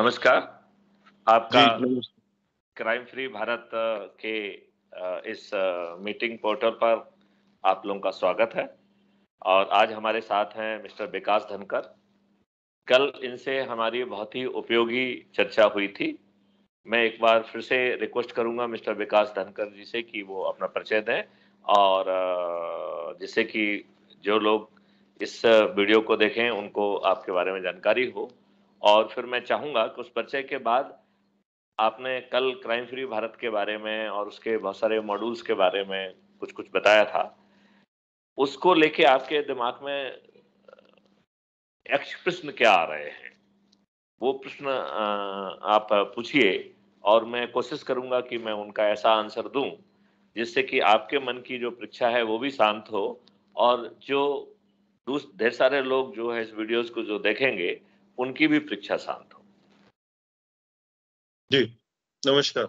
नमस्कार। आपका crime free Bharat के इस मीटिंग पोर्टल पर आप लोगों का स्वागत है। और आज हमारे साथ हैं मिस्टर विकास धनकर कल इनसे हमारी बहुत ही उपयोगी चर्चा हुई थी। मैं एक बार फिर से रिक्वेस्ट करूँगा मिस्टर विकास धनकर जी से कि वो अपना परिचय दें और जिससे कि जो लोग इस वीडियो को देखें उनको आपके बारे में जानकारी हो। और फिर मैं चाहूँगा कि उस परिचय के बाद आपने कल क्राइम फ्री भारत के बारे में और उसके बहुत सारे मॉड्यूल्स के बारे में कुछ कुछ बताया था। उसको लेके आपके दिमाग में यक्ष प्रश्न क्या आ रहे हैं? वो प्रश्न आप पूछिए और मैं कोशिश करूँगा कि मैं उनका ऐसा आंसर दूँ, जिससे कि आपके मन की जो परीक्षा है वो भी शांत हो और जो ढेर सारे लोग जो है इस वीडियोस को जो देखेंगे उनकी भी परीक्षा शांत हो। जी नमस्कार।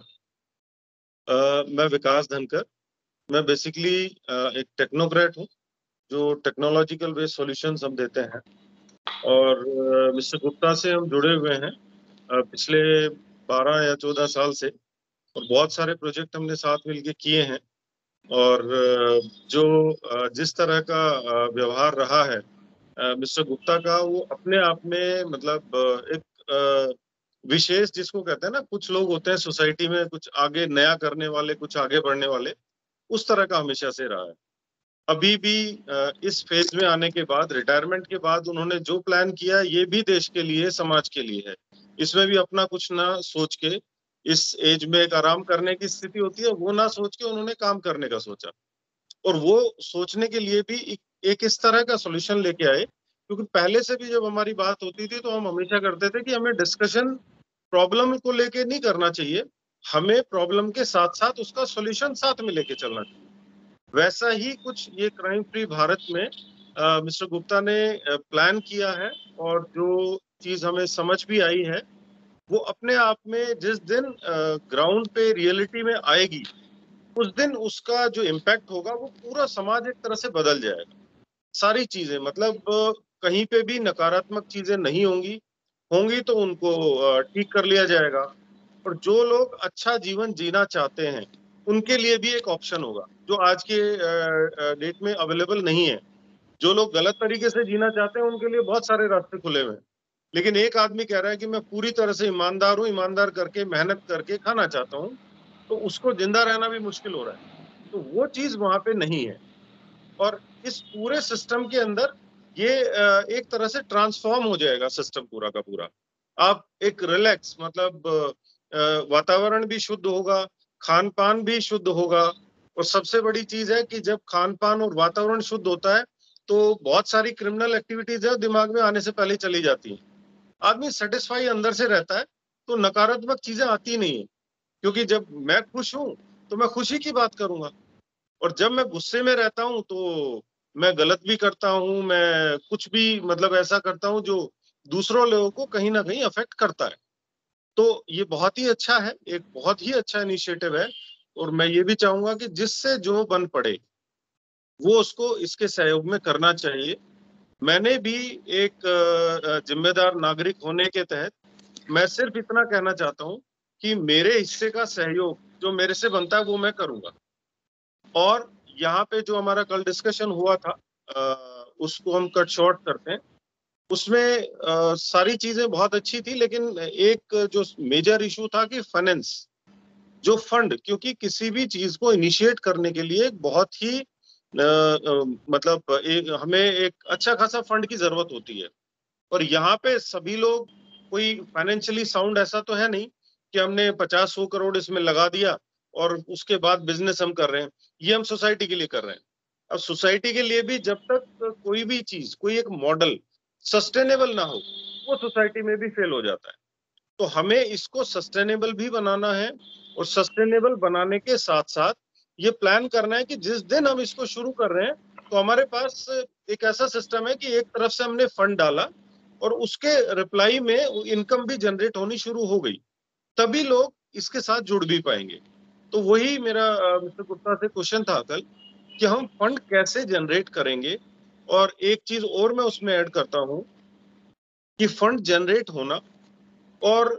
आ, मैं विकास धनकर। मैं बेसिकली एक टेक्नोक्रेट हूँ जो टेक्नोलॉजिकल बेस्ड सॉल्यूशंस हम देते हैं। और मिस्टर गुप्ता से हम जुड़े हुए हैं पिछले 12 या 14 साल से। और बहुत सारे प्रोजेक्ट हमने साथ मिलके किए हैं। और जो जिस तरह का व्यवहार रहा है मिस्टर गुप्ता का वो अपने आप में मतलब एक विशेष जिसको कहते हैं ना, कुछ लोग होते हैं सोसाइटी में कुछ आगे नया करने वाले, कुछ आगे बढ़ने वाले, उस तरह का हमेशा से रहा है। अभी भी इस फ़ेज़ में आने के बाद रिटायरमेंट के बाद उन्होंने जो प्लान किया ये भी देश के लिए, समाज के लिए है। इसमें भी अपना कुछ ना सोच के, इस एज में एक आराम करने की स्थिति होती है, वो ना सोच के उन्होंने काम करने का सोचा। और वो सोचने के लिए भी एक इस तरह का सोल्यूशन लेके आए, क्योंकि पहले से भी जब हमारी बात होती थी तो हम हमेशा करते थे कि हमें डिस्कशन प्रॉब्लम को लेके नहीं करना चाहिए, हमें प्रॉब्लम के साथ साथ उसका सोल्यूशन साथ में लेके चलना चाहिए। वैसा ही कुछ ये क्राइम फ्री भारत में मिस्टर गुप्ता ने प्लान किया है और जो चीज़ हमें समझ भी आई है, वो अपने आप में जिस दिन ग्राउंड पे रियलिटी में आएगी, उस दिन उसका जो इम्पैक्ट होगा वो पूरा समाज एक तरह से बदल जाएगा। सारी चीज़ें मतलब कहीं पे भी नकारात्मक चीज़ें नहीं होंगी होंगी तो उनको ठीक कर लिया जाएगा। और जो लोग अच्छा जीवन जीना चाहते हैं, उनके लिए भी एक ऑप्शन होगा, जो आज के डेट में अवेलेबल नहीं है। जो लोग गलत तरीके से जीना चाहते हैं, उनके लिए बहुत सारे रास्ते खुले हुए हैं। लेकिन एक आदमी कह रहा है कि मैं पूरी तरह से ईमानदार हूँ, ईमानदार करके, मेहनत करके खाना चाहता हूँ तो उसको ज़िंदा रहना भी मुश्किल हो रहा है। तो वो चीज़ वहाँ पे नहीं है। और इस पूरे सिस्टम के अंदर ये एक तरह से ट्रांसफॉर्म हो जाएगा सिस्टम पूरा का पूरा। आप एक रिलैक्स मतलब वातावरण भी शुद्ध होगा खान पान भी शुद्ध होगा। और सबसे बड़ी चीज़ है कि जब खान पान और वातावरण शुद्ध होता है तो बहुत सारी क्रिमिनल एक्टिविटीज़ है, दिमाग में आने से पहले चली जाती है। आदमी सेटिस्फाई अंदर से रहता है तो नकारात्मक चीज़ें आती नहीं है। क्योंकि जब मैं खुश हूँ तो मैं खुशी की बात करूँगा। और जब मैं गुस्से में रहता हूँ तो मैं गलत भी करता हूँ, मैं कुछ भी मतलब ऐसा करता हूँ जो दूसरों लोगों को कहीं ना कहीं अफेक्ट करता है। तो ये बहुत ही अच्छा है, एक बहुत ही अच्छा इनिशिएटिव है और मैं ये भी चाहूँगा कि जिससे जो बन पड़े, वो उसको इसके सहयोग में करना चाहिए। मैंने भी एक जिम्मेदार नागरिक होने के तहत मैं सिर्फ़ इतना कहना चाहता हूँ कि मेरे हिस्से का सहयोग, जो मेरे से बनता है, वो मैं करूँगा। और यहाँ पे जो हमारा कल डिस्कशन हुआ था उसको हम कट शॉर्ट करते हैं। उसमें आ, सारी चीज़ें बहुत अच्छी थी लेकिन एक जो मेजर इशू था कि फाइनेंस जो फंड क्योंकि किसी भी चीज़ को इनिशिएट करने के लिए बहुत ही आ, आ, मतलब एक हमें एक अच्छा खासा फंड की ज़रूरत होती है। और यहाँ पे सभी लोग कोई फाइनेंशियली साउंड ऐसा तो है नहीं कि हमने पचास सौ करोड़ इसमें लगा दिया और उसके बाद बिज़नेस हम कर रहे हैं, ये हम सोसाइटी के लिए कर रहे हैं। अब सोसाइटी के लिए भी जब तक कोई भी चीज़, कोई एक मॉडल सस्टेनेबल ना हो, वो सोसाइटी में भी फेल हो जाता है। तो हमें इसको सस्टेनेबल भी बनाना है और सस्टेनेबल बनाने के साथ साथ ये प्लान करना है कि जिस दिन हम इसको शुरू कर रहे हैं तो हमारे पास एक ऐसा सिस्टम है कि एक तरफ़ से हमने फंड डाला और उसके रिप्लाई में इनकम भी जनरेट होनी शुरू हो गई। तभी लोग इसके साथ जुड़ भी पाएँगे। तो वही मेरा मिस्टर गुप्ता से क्वेश्चन था कल कि हम फंड कैसे जनरेट करेंगे और एक चीज़ और मैं उसमें ऐड करता हूँ कि फंड जनरेट होना और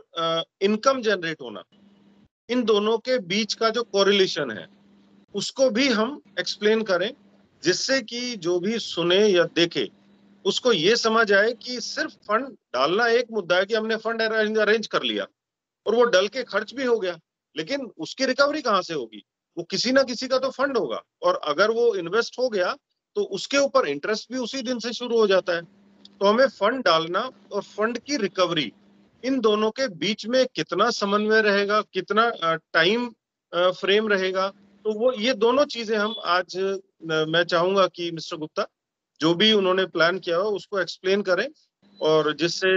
इनकम जनरेट होना, इन दोनों के बीच का जो कोरिलेशन है, उसको भी हम एक्सप्लेन करें जिससे कि जो भी सुने या देखे, उसको ये समझ आए कि सिर्फ़ फंड डालना एक मुद्दा है कि हमने फंड अरेंज कर लिया और वो डल के खर्च भी हो गया। लेकिन उसकी रिकवरी कहाँ से होगी? वो किसी ना किसी का तो फंड होगा। और अगर वो इन्वेस्ट हो गया तो उसके ऊपर इंटरेस्ट भी उसी दिन से शुरू हो जाता है। तो हमें फंड डालना और फंड की रिकवरी इन दोनों के बीच में कितना समन्वय रहेगा, कितना टाइम फ्रेम रहेगा तो वो, ये दोनों चीज़ें हम आज मैं चाहूँगा कि मिस्टर गुप्ता, जो भी उन्होंने प्लान किया हो, उसको एक्सप्लेन करें और जिससे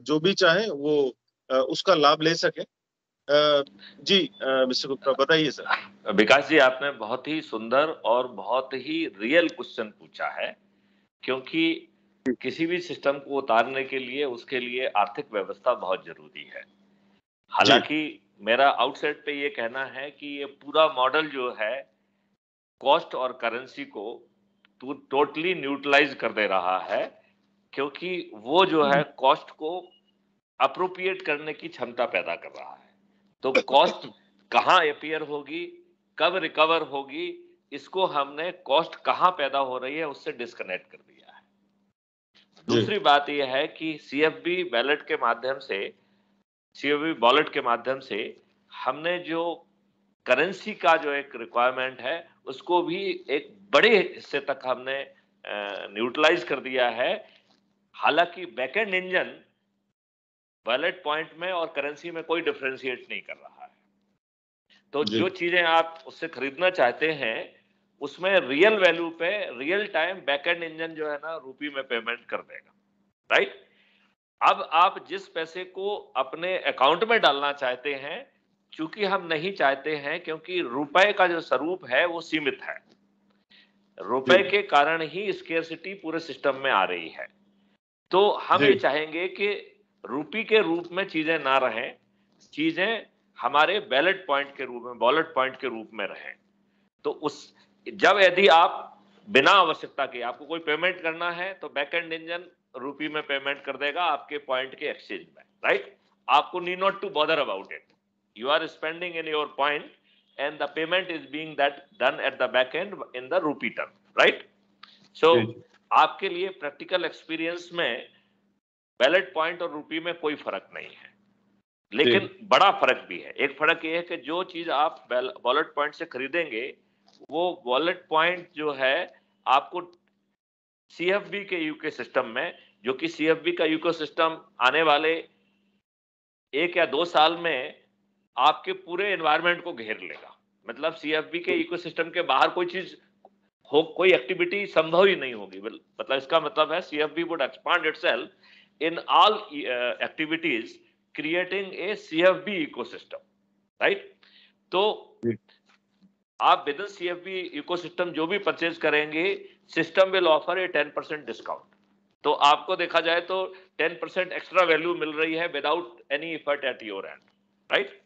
जो भी चाहे, वो उसका लाभ ले सके। जी मिस्टर गुप्ता बताइए सर। विकास जी आपने बहुत ही सुंदर और बहुत ही रियल क्वेश्चन पूछा है क्योंकि किसी भी सिस्टम को उतारने के लिए उसके लिए आर्थिक व्यवस्था बहुत ज़रूरी है। हालाँकि मेरा आउटसाइड पे ये कहना है कि ये पूरा मॉडल जो है कॉस्ट और करेंसी को टोटली न्यूट्रलाइज कर दे रहा है क्योंकि वो जो है कॉस्ट को अप्रोप्रिएट करने की क्षमता पैदा कर रहा है। तो कॉस्ट कहाँ अपियर होगी कब रिकवर होगी इसको हमने कॉस्ट कहाँ पैदा हो रही है उससे डिस्कनेक्ट कर दिया है। दूसरी बात यह है कि सीएफबी बैलेट के माध्यम से सीएफबी वॉलेट के माध्यम से हमने जो करेंसी का जो एक रिक्वायरमेंट है उसको भी एक बड़े हिस्से तक हमने न्यूट्रलाइज कर दिया है। हालाँकि बैकएंड इंजन वैलेट पॉइंट में और करेंसी में कोई डिफ्रेंशिएट नहीं कर रहा है। तो जो। चीज़ें आप उससे खरीदना चाहते हैं उसमें रियल वैल्यू पे रियल टाइम बैकएंड इंजन जो है ना रूपी में पेमेंट कर देगा राइट अब आप जिस पैसे को अपने अकाउंट में डालना चाहते हैं चूँकि हम नहीं चाहते हैं क्योंकि रुपए का जो स्वरूप है वो सीमित है। रुपए के कारण ही स्केयरसिटी पूरे सिस्टम में आ रही है। तो हम ये चाहेंगे कि रूपी के रूप में चीज़ें ना रहें चीज़ें हमारे बैलेट पॉइंट के रूप में बॉलेट पॉइंट के रूप में रहें। तो उस जब यदि आप बिना आवश्यकता के आपको कोई पेमेंट करना है तो बैक एंड इंजन रूपी में पेमेंट कर देगा आपके पॉइंट के एक्सचेंज में राइट आपको need not to bother about it you are spending in your point and the payment is being that done at the back end in the rupee term right? So आपके लिए practical experience में wallet point और rupee में कोई फ़र्क नहीं है। लेकिन बड़ा फ़र्क भी है। एक फ़र्क ये है कि जो चीज़ आप वॉलेट पॉइंट से खरीदेंगे वो वॉलेट पॉइंट जो है आपको सीएफबी के यूके सिस्टम में जो कि सीएफबी का यूको सिस्टम आने वाले एक या दो साल में आपके पूरे एनवायरमेंट को घेर लेगा। मतलब सीएफबी के इकोसिस्टम के बाहर कोई चीज़ हो कोई एक्टिविटी संभव ही नहीं होगी। मतलब इसका मतलब है CFB would expand itself in all activities creating a CFB ecosystem right तो आप विद इन सीएफबी इकोसिस्टम जो भी परचेज करेंगे system will offer a ten percent discount तो आपको देखा जाए तो टेन परसेंट एक्स्ट्रा वैल्यू मिल रही है without any effort at your end right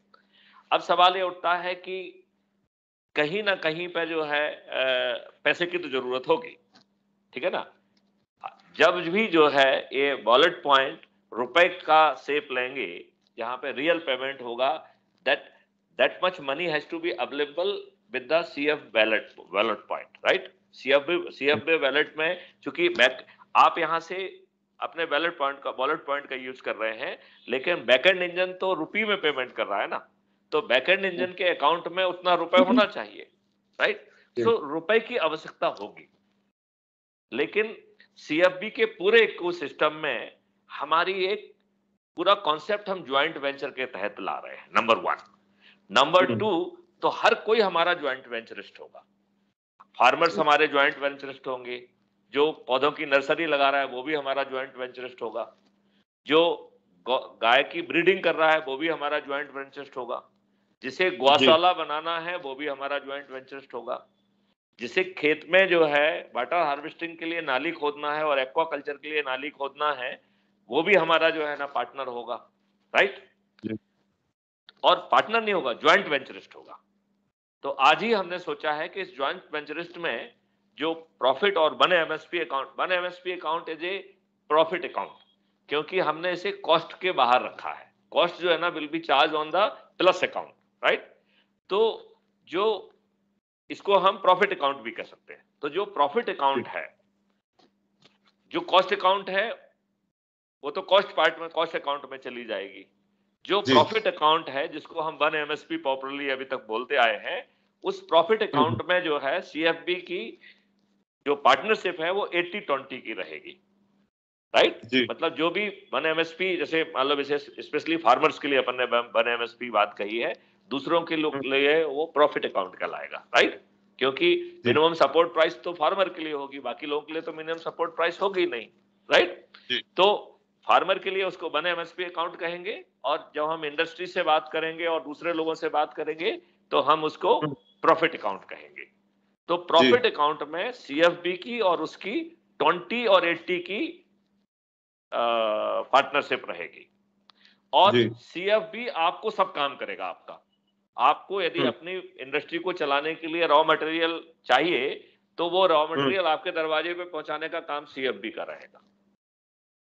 अब सवाल ये उठता है कि कहीं ना कहीं पे जो है पैसे की तो ज़रूरत होगी ठीक है ना? जब भी जो है ये वॉलेट पॉइंट रुपए का सेप लेंगे जहाँ पे रियल पेमेंट होगा। That that much money has to be available with the CF wallet wallet point right CF CF wallet में चूँकि बैक आप यहाँ से अपने वैलेट पॉइंट का वॉलेट पॉइंट का यूज़ कर रहे हैं लेकिन बैकएंड इंजन तो रुपी में पेमेंट कर रहा है ना? तो बैकएंड इंजन के अकाउंट में उतना रुपए। होना चाहिए राइट तो रुपए की आवश्यकता होगी। लेकिन सीएफबी के पूरे सिस्टम में हमारी एक पूरा कॉन्सेप्ट हम ज्वाइंट वेंचर के तहत ला रहे हैं नंबर वन नंबर टू तो हर कोई हमारा ज्वाइंट वेंचरिस्ट होगा। फार्मर्स हमारे ज्वाइंट वेंचरिस्ट होंगे। जो पौधों की नर्सरी लगा रहा है वो भी हमारा ज्वाइंट वेंचरिस्ट होगा। जो गाय की ब्रीडिंग कर रहा है वो भी हमारा ज्वाइंट वेंचरिस्ट होगा। जिसे गौशाला बनाना है वो भी हमारा ज्वाइंट वेंचरिस्ट होगा। जिसे खेत में जो है वाटर हार्वेस्टिंग के लिए नाली खोदना है और एक्वा कल्चर के लिए नाली खोदना है वो भी हमारा जो है ना पार्टनर होगा राइट? और पार्टनर नहीं होगा ज्वाइंट वेंचरिस्ट होगा। तो आज ही हमने सोचा है कि इस ज्वाइंट वेंचरिस्ट में जो प्रॉफिट और one MSP account one MSP account is a profit account क्योंकि हमने इसे कॉस्ट के बाहर रखा है। कॉस्ट जो है ना will be charge on the plus account right? तो जो इसको हम प्रॉफिट अकाउंट भी कह सकते हैं। तो जो प्रॉफिट अकाउंट है जो कॉस्ट अकाउंट है वो तो कॉस्ट पार्ट में कॉस्ट अकाउंट में चली जाएगी। जो प्रॉफिट अकाउंट है जिसको हम वन एमएसपी पॉपुलरली अभी तक बोलते आए हैं उस प्रॉफिट अकाउंट में जो है सीएफबी की जो पार्टनरशिप है वो 80 ट्वेंटी की रहेगी। Right right? मतलब जो भी वन एमएसपी जैसे मान लो विशेष स्पेशली फार्मर्स के लिए अपन ने वन एमएसपी बात कही है दूसरों के हम्म। लिए वो प्रॉफिट अकाउंट कहलाएगा राइट क्योंकि मिनिमम सपोर्ट प्राइस तो फार्मर के लिए होगी बाकी लोगों के लिए तो मिनिमम सपोर्ट प्राइस होगी नहीं राइट तो फार्मर के लिए उसको वन एमएसपी अकाउंट कहेंगे और जब हम इंडस्ट्री से बात करेंगे और दूसरे लोगों से बात करेंगे तो हम उसको प्रॉफिट हम्म। अकाउंट कहेंगे। तो प्रॉफिट अकाउंट में सीएफबी की और उसकी ट्वेंटी और एट्टी की पार्टनरशिप रहेगी। और सीएफबी आपको सब काम करेगा आपका। आपको यदि हम्म। अपनी इंडस्ट्री को चलाने के लिए रॉ मटेरियल चाहिए तो वो रॉ मटेरियल हम्म। आपके दरवाजे पे पहुँचाने का काम सीएफबी का रहेगा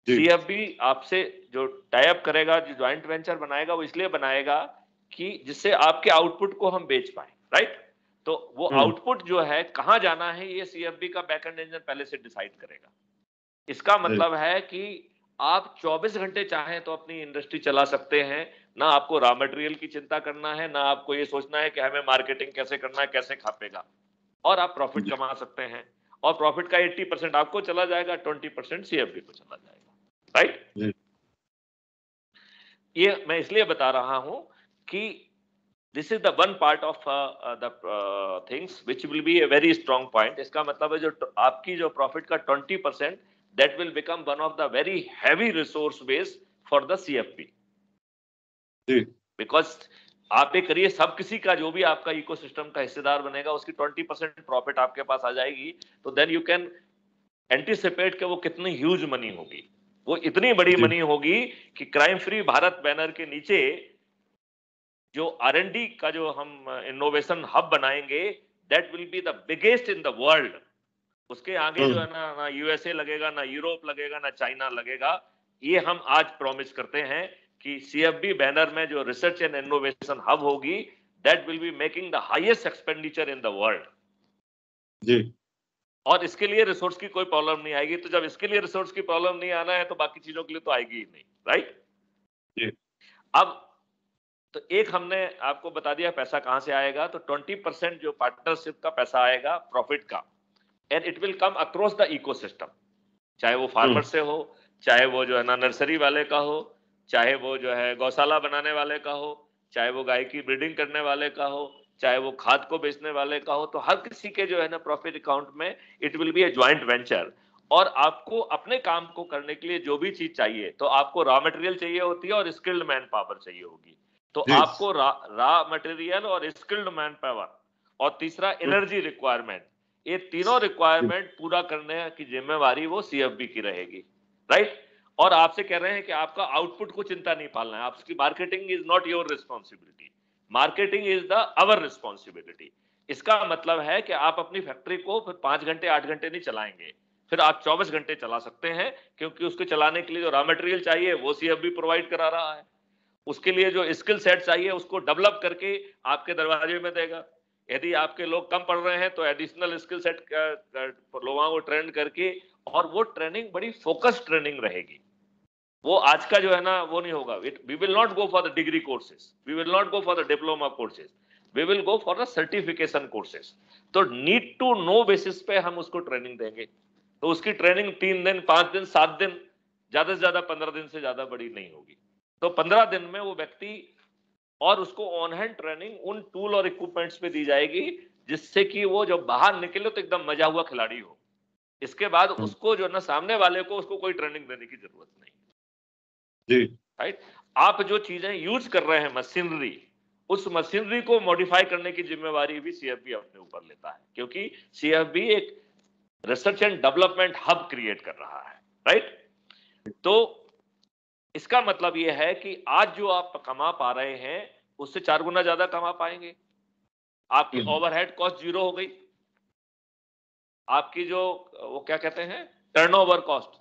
सीएफबी आपसे जो टाइप करेगा जो ज्वाइंट वेंचर बनाएगा वो इसलिए बनाएगा कि जिससे आपके आउटपुट को हम बेच पाए राइट तो वो आउटपुट हम्म। जो है कहाँ जाना है ये सीएफबी का बैकएंड इंजन पहले से डिसाइड करेगा इसका मतलब है कि आप 24 घंटे चाहें तो अपनी इंडस्ट्री चला सकते हैं। ना आपको रॉ मटेरियल की चिंता करना है ना आपको ये सोचना है कि हमें मार्केटिंग कैसे करना है कैसे खापेगा। और आप प्रॉफिट कमा सकते हैं। और प्रॉफिट का 80 परसेंट आपको चला जाएगा 20 परसेंट सीएफबी को चला जाएगा। राइट ये मैं इसलिए बता रहा हूँ कि this is the one part of the things which will be a very strong point इसका मतलब है जो आपकी जो प्रॉफिट का 20 percent that will become one of the very heavy resource base for the CFP because आप ये करिए सब किसी का जो भी आपका इकोसिस्टम का हिस्सेदार बनेगा उसकी ट्वेंटी परसेंट प्रॉफिट आपके पास आ जाएगी तो देन यू कैन एंटीसिपेट के वो कितनी ह्यूज मनी होगी। वो इतनी बड़ी मनी होगी कि क्राइम फ्री भारत बैनर के नीचे जो आर का जो हम इनोवेशन हब बनाएँगे that will be the biggest in the world उसके आगे जो हम्म। है ना ना यूएसए लगेगा ना यूरोप लगेगा ना चाइना लगेगा ये हम आज प्रॉमिस करते हैं कि सीएफबी बैनर में जो रिसर्च एंड इनोवेशन हब होगी that will be making the highest expenditure in the world जी। और इसके लिए रिसोर्स की कोई प्रॉब्लम नहीं आएगी। तो जब इसके लिए रिसोर्स की प्रॉब्लम नहीं आना है तो बाकी चीज़ों के लिए तो आएगी ही नहीं राइट जी। अब तो एक हमने आपको बता दिया पैसा कहाँ से आएगा तो 20 परसेंट जो पार्टनरशिप का पैसा आएगा प्रॉफिट का। And it will come across the ecosystem चाहे वो फार्मर हम्म। से हो चाहे वो जो है ना नर्सरी वाले का हो चाहे वो जो है गौशाला बनाने वाले का हो चाहे वो गाय की ब्रीडिंग करने वाले का हो चाहे वो खाद को बेचने वाले का हो तो हर किसी के जो है ना प्रॉफिट अकाउंट में it will be a joint venture और आपको अपने काम को करने के लिए जो भी चीज़ चाहिए तो आपको रॉ मटेरियल चाहिए होती है और स्किल्ड मैन पावर चाहिए होगी तो yes. आपको रॉ मटेरियल और स्किल्ड मैन पावर और तीसरा एनर्जी रिक्वायरमेंट ये तीनों रिक्वायरमेंट पूरा करने की जिम्मेवारी वो सीएफबी की रहेगी राइट और आपसे कह रहे हैं कि आपका आउटपुट को चिंता नहीं पालना है आपकी marketing is not your responsibility marketing is the our responsibility इसका मतलब है कि आप अपनी फैक्ट्री को फिर पाँच घंटे आठ घंटे नहीं चलाएँगे। फिर आप चौबीस घंटे चला सकते हैं क्योंकि उसको चलाने के लिए जो रॉ मटेरियल चाहिए वो सी भी प्रोवाइड करा रहा है। उसके लिए जो स्किल सेट चाहिए उसको डेवलप करके आपके दरवाजे में देगा। यदि आपके लोग कम पढ़ रहे हैं तो एडिशनल स्किल सेट लोगों को ट्रेंड करके, और वो ट्रेनिंग बड़ी फोकस ट्रेनिंग रहेगी। वो आज का जो है ना, वो नहीं होगा। We will not go for the degree courses we will not go for the diploma courses we will go for the certification courses तो नीड टू नो बेसिस पे हम उसको ट्रेनिंग देंगे। तो उसकी ट्रेनिंग तीन दिन, पाँच दिन, सात दिन, ज़्यादा से ज़्यादा पंद्रह दिन से ज़्यादा बड़ी नहीं होगी। तो पंद्रह दिन में वो व्यक्ति और उसको ऑन हैंड ट्रेनिंग उन टूल और इक्विपमेंट्स पे दी जाएगी जिससे कि वो जब बाहर निकले तो एकदम मज़ा हुआ खिलाड़ी हो। इसके बाद हम्म। उसको जो ना सामने वाले को उसको कोई ट्रेनिंग देने की ज़रूरत नहीं। जी। राइट आप जो चीज़ें यूज़ कर रहे हैं मशीनरी उस मशीनरी को मॉडिफाई करने की जिम्मेवारी भी सीएफबी अपने ऊपर लेता है क्योंकि सीएफबी एक research and development hub create कर रहा है। राइट तो इसका मतलब यह है कि आज जो आप कमा पा रहे हैं उससे चार गुना ज़्यादा कमा पाएँगे। आपकी ओवरहेड कॉस्ट ज़ीरो हो गई। आपकी जो वो क्या कहते हैं? टर्नओवर कॉस्ट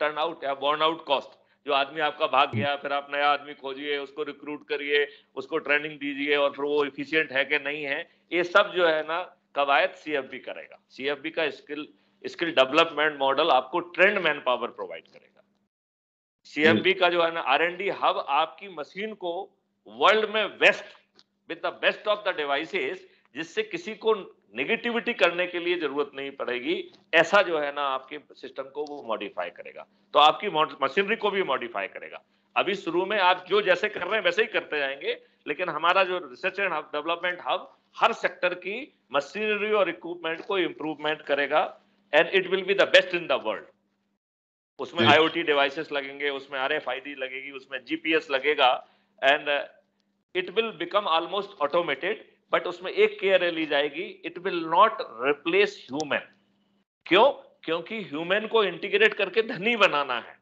टर्न आउट या बॉर्न आउट कॉस्ट जो आदमी आपका भाग गया फिर आप नया आदमी खोजिए उसको रिक्रूट करिए उसको ट्रेनिंग दीजिए और फिर वो इफिशियंट है कि नहीं है ये सब जो है ना कवायद सीएफबी करेगा। सीएफबी का स्किल स्किल डेवलपमेंट मॉडल आपको ट्रेंड मैन पावर प्रोवाइड करेगा। सीएफबी का जो है ना आरएनडी हब आपकी मशीन को वर्ल्ड में best with the best of the devices जिससे किसी को नेगेटिविटी करने के लिए ज़रूरत नहीं पड़ेगी, ऐसा जो है ना आपके सिस्टम को वो मॉडिफाई करेगा। तो आपकी मशीनरी को भी मॉडिफाई करेगा। अभी शुरू में आप जो जैसे कर रहे हैं वैसे ही करते जाएँगे, लेकिन हमारा जो रिसर्च एंड डेवलपमेंट हब हर सेक्टर की मशीनरी और इक्विपमेंट को इंप्रूवमेंट करेगा and it will be the best in the world उसमें आईओटी डिवाइसेस लगेंगे उसमें आर लगेगी उसमें जीपीएस लगेगा and it will become almost automated but उसमें एक केयर ली जाएगी it will not replace human क्यों? क्योंकि ह्यूमन को इंटीग्रेट करके धनी बनाना है।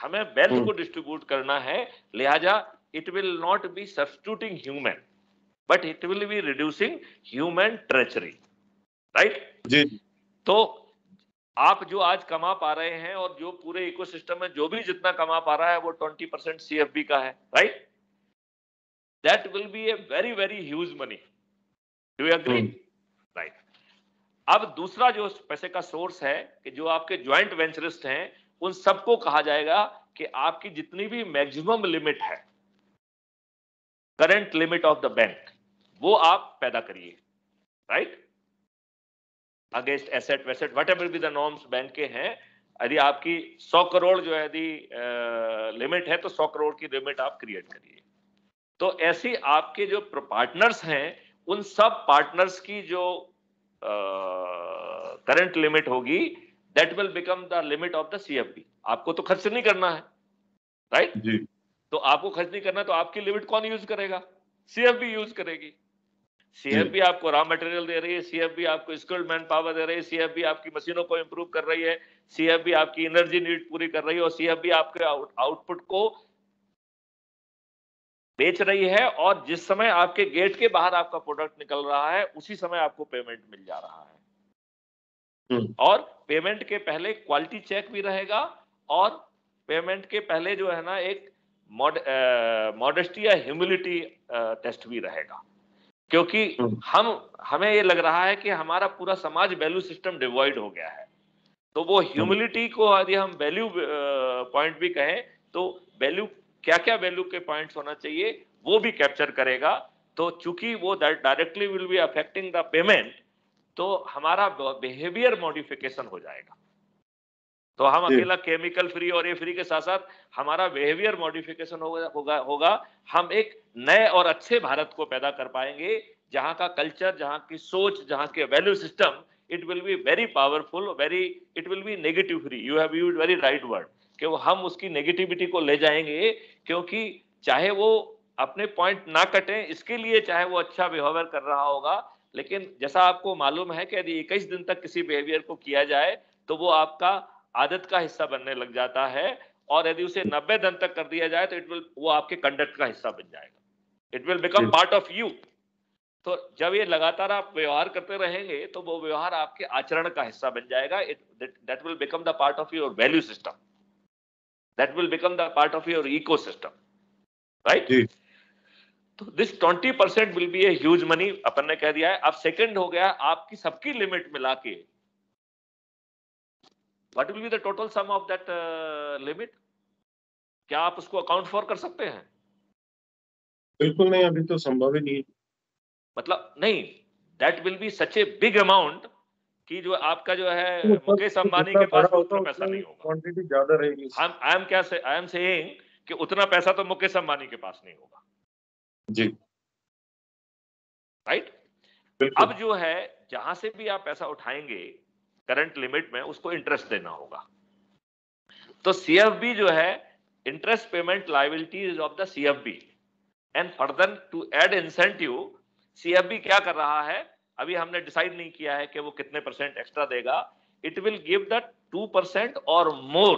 हमें वेल्थ hmm. को डिस्ट्रीब्यूट करना है लिहाजा it will not be substituting human but it will be reducing human treachery right जी। तो आप जो आज कमा पा रहे हैं और जो पूरे इकोसिस्टम में जो भी जितना कमा पा रहा है वो ट्वेंटी परसेंट सी का है right that will be a very very huge money do you agree right अब दूसरा जो पैसे का सोर्स है कि जो आपके ज्वाइंट वेंचरिस्ट हैं उन सबको कहा जाएगा कि आपकी जितनी भी मैक्सिमम लिमिट है current limit of the bank वो आप पैदा करिए right against asset वेसेट whatever be the norms bank के हैं यदि आपकी 100 करोड़ जो है यदि लिमिट है तो 100 करोड़ की लिमिट आप क्रिएट करिए। तो ऐसी आपके जो पार्टनर्स हैं उन सब पार्टनर्स की जो करंट लिमिट होगी that will become the limit of the CFB आपको तो खर्च नहीं करना है राइट right? जी। तो आपको खर्च नहीं करना तो आपकी लिमिट कौन यूज़ करेगा? सीएफबी यूज़ करेगी। सीएफबी आपको रॉ मटेरियल दे रही है सीएफबी आपको स्किल्ड मैन पावर दे रही है सीएफबी आपकी मशीनों को इम्प्रूव कर रही है सीएफबी आपकी एनर्जी नीड पूरी कर रही है और सीएफबी आपके आउटपुट को बेच रही है और जिस समय आपके गेट के बाहर आपका प्रोडक्ट निकल रहा है उसी समय आपको पेमेंट मिल जा रहा है। हम्म। और पेमेंट के पहले क्वालिटी चेक भी रहेगा और पेमेंट के पहले जो है ना एक मॉडेस्टी या ह्यूमिलिटी टेस्ट भी रहेगा। क्योंकि हम्म। हम हमें ये लग रहा है कि हमारा पूरा समाज वैल्यू सिस्टम डिवॉइड हो गया है तो वो ह्यूमिलिटी। को यदि हम वैल्यू पॉइंट भी कहें तो वैल्यू क्या क्या वैल्यू के पॉइंट्स होना चाहिए वो भी कैप्चर करेगा तो चूँकि वो directly will be affecting the payment तो हमारा बिहेवियर मॉडिफिकेशन हो जाएगा तो हम अकेला केमिकल फ्री और ये फ्री के साथ साथ हमारा बिहेवियर मॉडिफिकेशन होगा होगा होगा। हम एक नए और अच्छे भारत को पैदा कर पाएँगे जहाँ का कल्चर जहाँ की सोच जहाँ के value system it will be very powerful very it will be negative free you have use very right word कि वो हम उसकी नेगेटिविटी को ले जाएँगे क्योंकि चाहे वो अपने पॉइंट ना कटे इसके लिए चाहे वो अच्छा बिहेवियर कर रहा होगा लेकिन जैसा आपको मालूम है कि यदि इक्कीस दिन तक किसी बिहेवियर को किया जाए तो वो आपका आदत का हिस्सा बनने लग जाता है और यदि उसे नब्बे दिन तक कर दिया जाए तो इट विल वो आपके कंडक्ट का हिस्सा बन जाएगा। It will become part of you तो जब ये लगातार आप व्यवहार करते रहेंगे तो वो व्यवहार आपके आचरण का हिस्सा बन जाएगा। It that will become the part of your value system that will become the part of your ecosystem right? जी. तो this twenty percent will be a huge money अपन ने कह दिया है अब सेकंड हो गया आपकी सबकी लिमिट मिला के what will be the total sum of that limit क्या आप उसको अकाउंट फॉर कर सकते हैं? बिल्कुल नहीं अभी तो संभव ही नहीं मतलब नहीं that will be such a big amount कि जो आपका जो है मुकेश अंबानी के पास उतना पैसा नहीं होगा। क्वांटिटी ज़्यादा रहेगी। आई एम क्या से आई एम सेइंग कि उतना पैसा तो मुकेश अंबानी के पास नहीं होगा। जी। Right right? अब जो है जहाँ से भी आप पैसा उठाएँगे करंट लिमिट में उसको इंटरेस्ट देना होगा। तो सीएफबी जो है interest payment liabilities of the CFB and further to add incentive CFB क्या कर रहा है? अभी हमने डिसाइड नहीं किया है कि वो कितने परसेंट एक्स्ट्रा देगा। It will give the two percent और more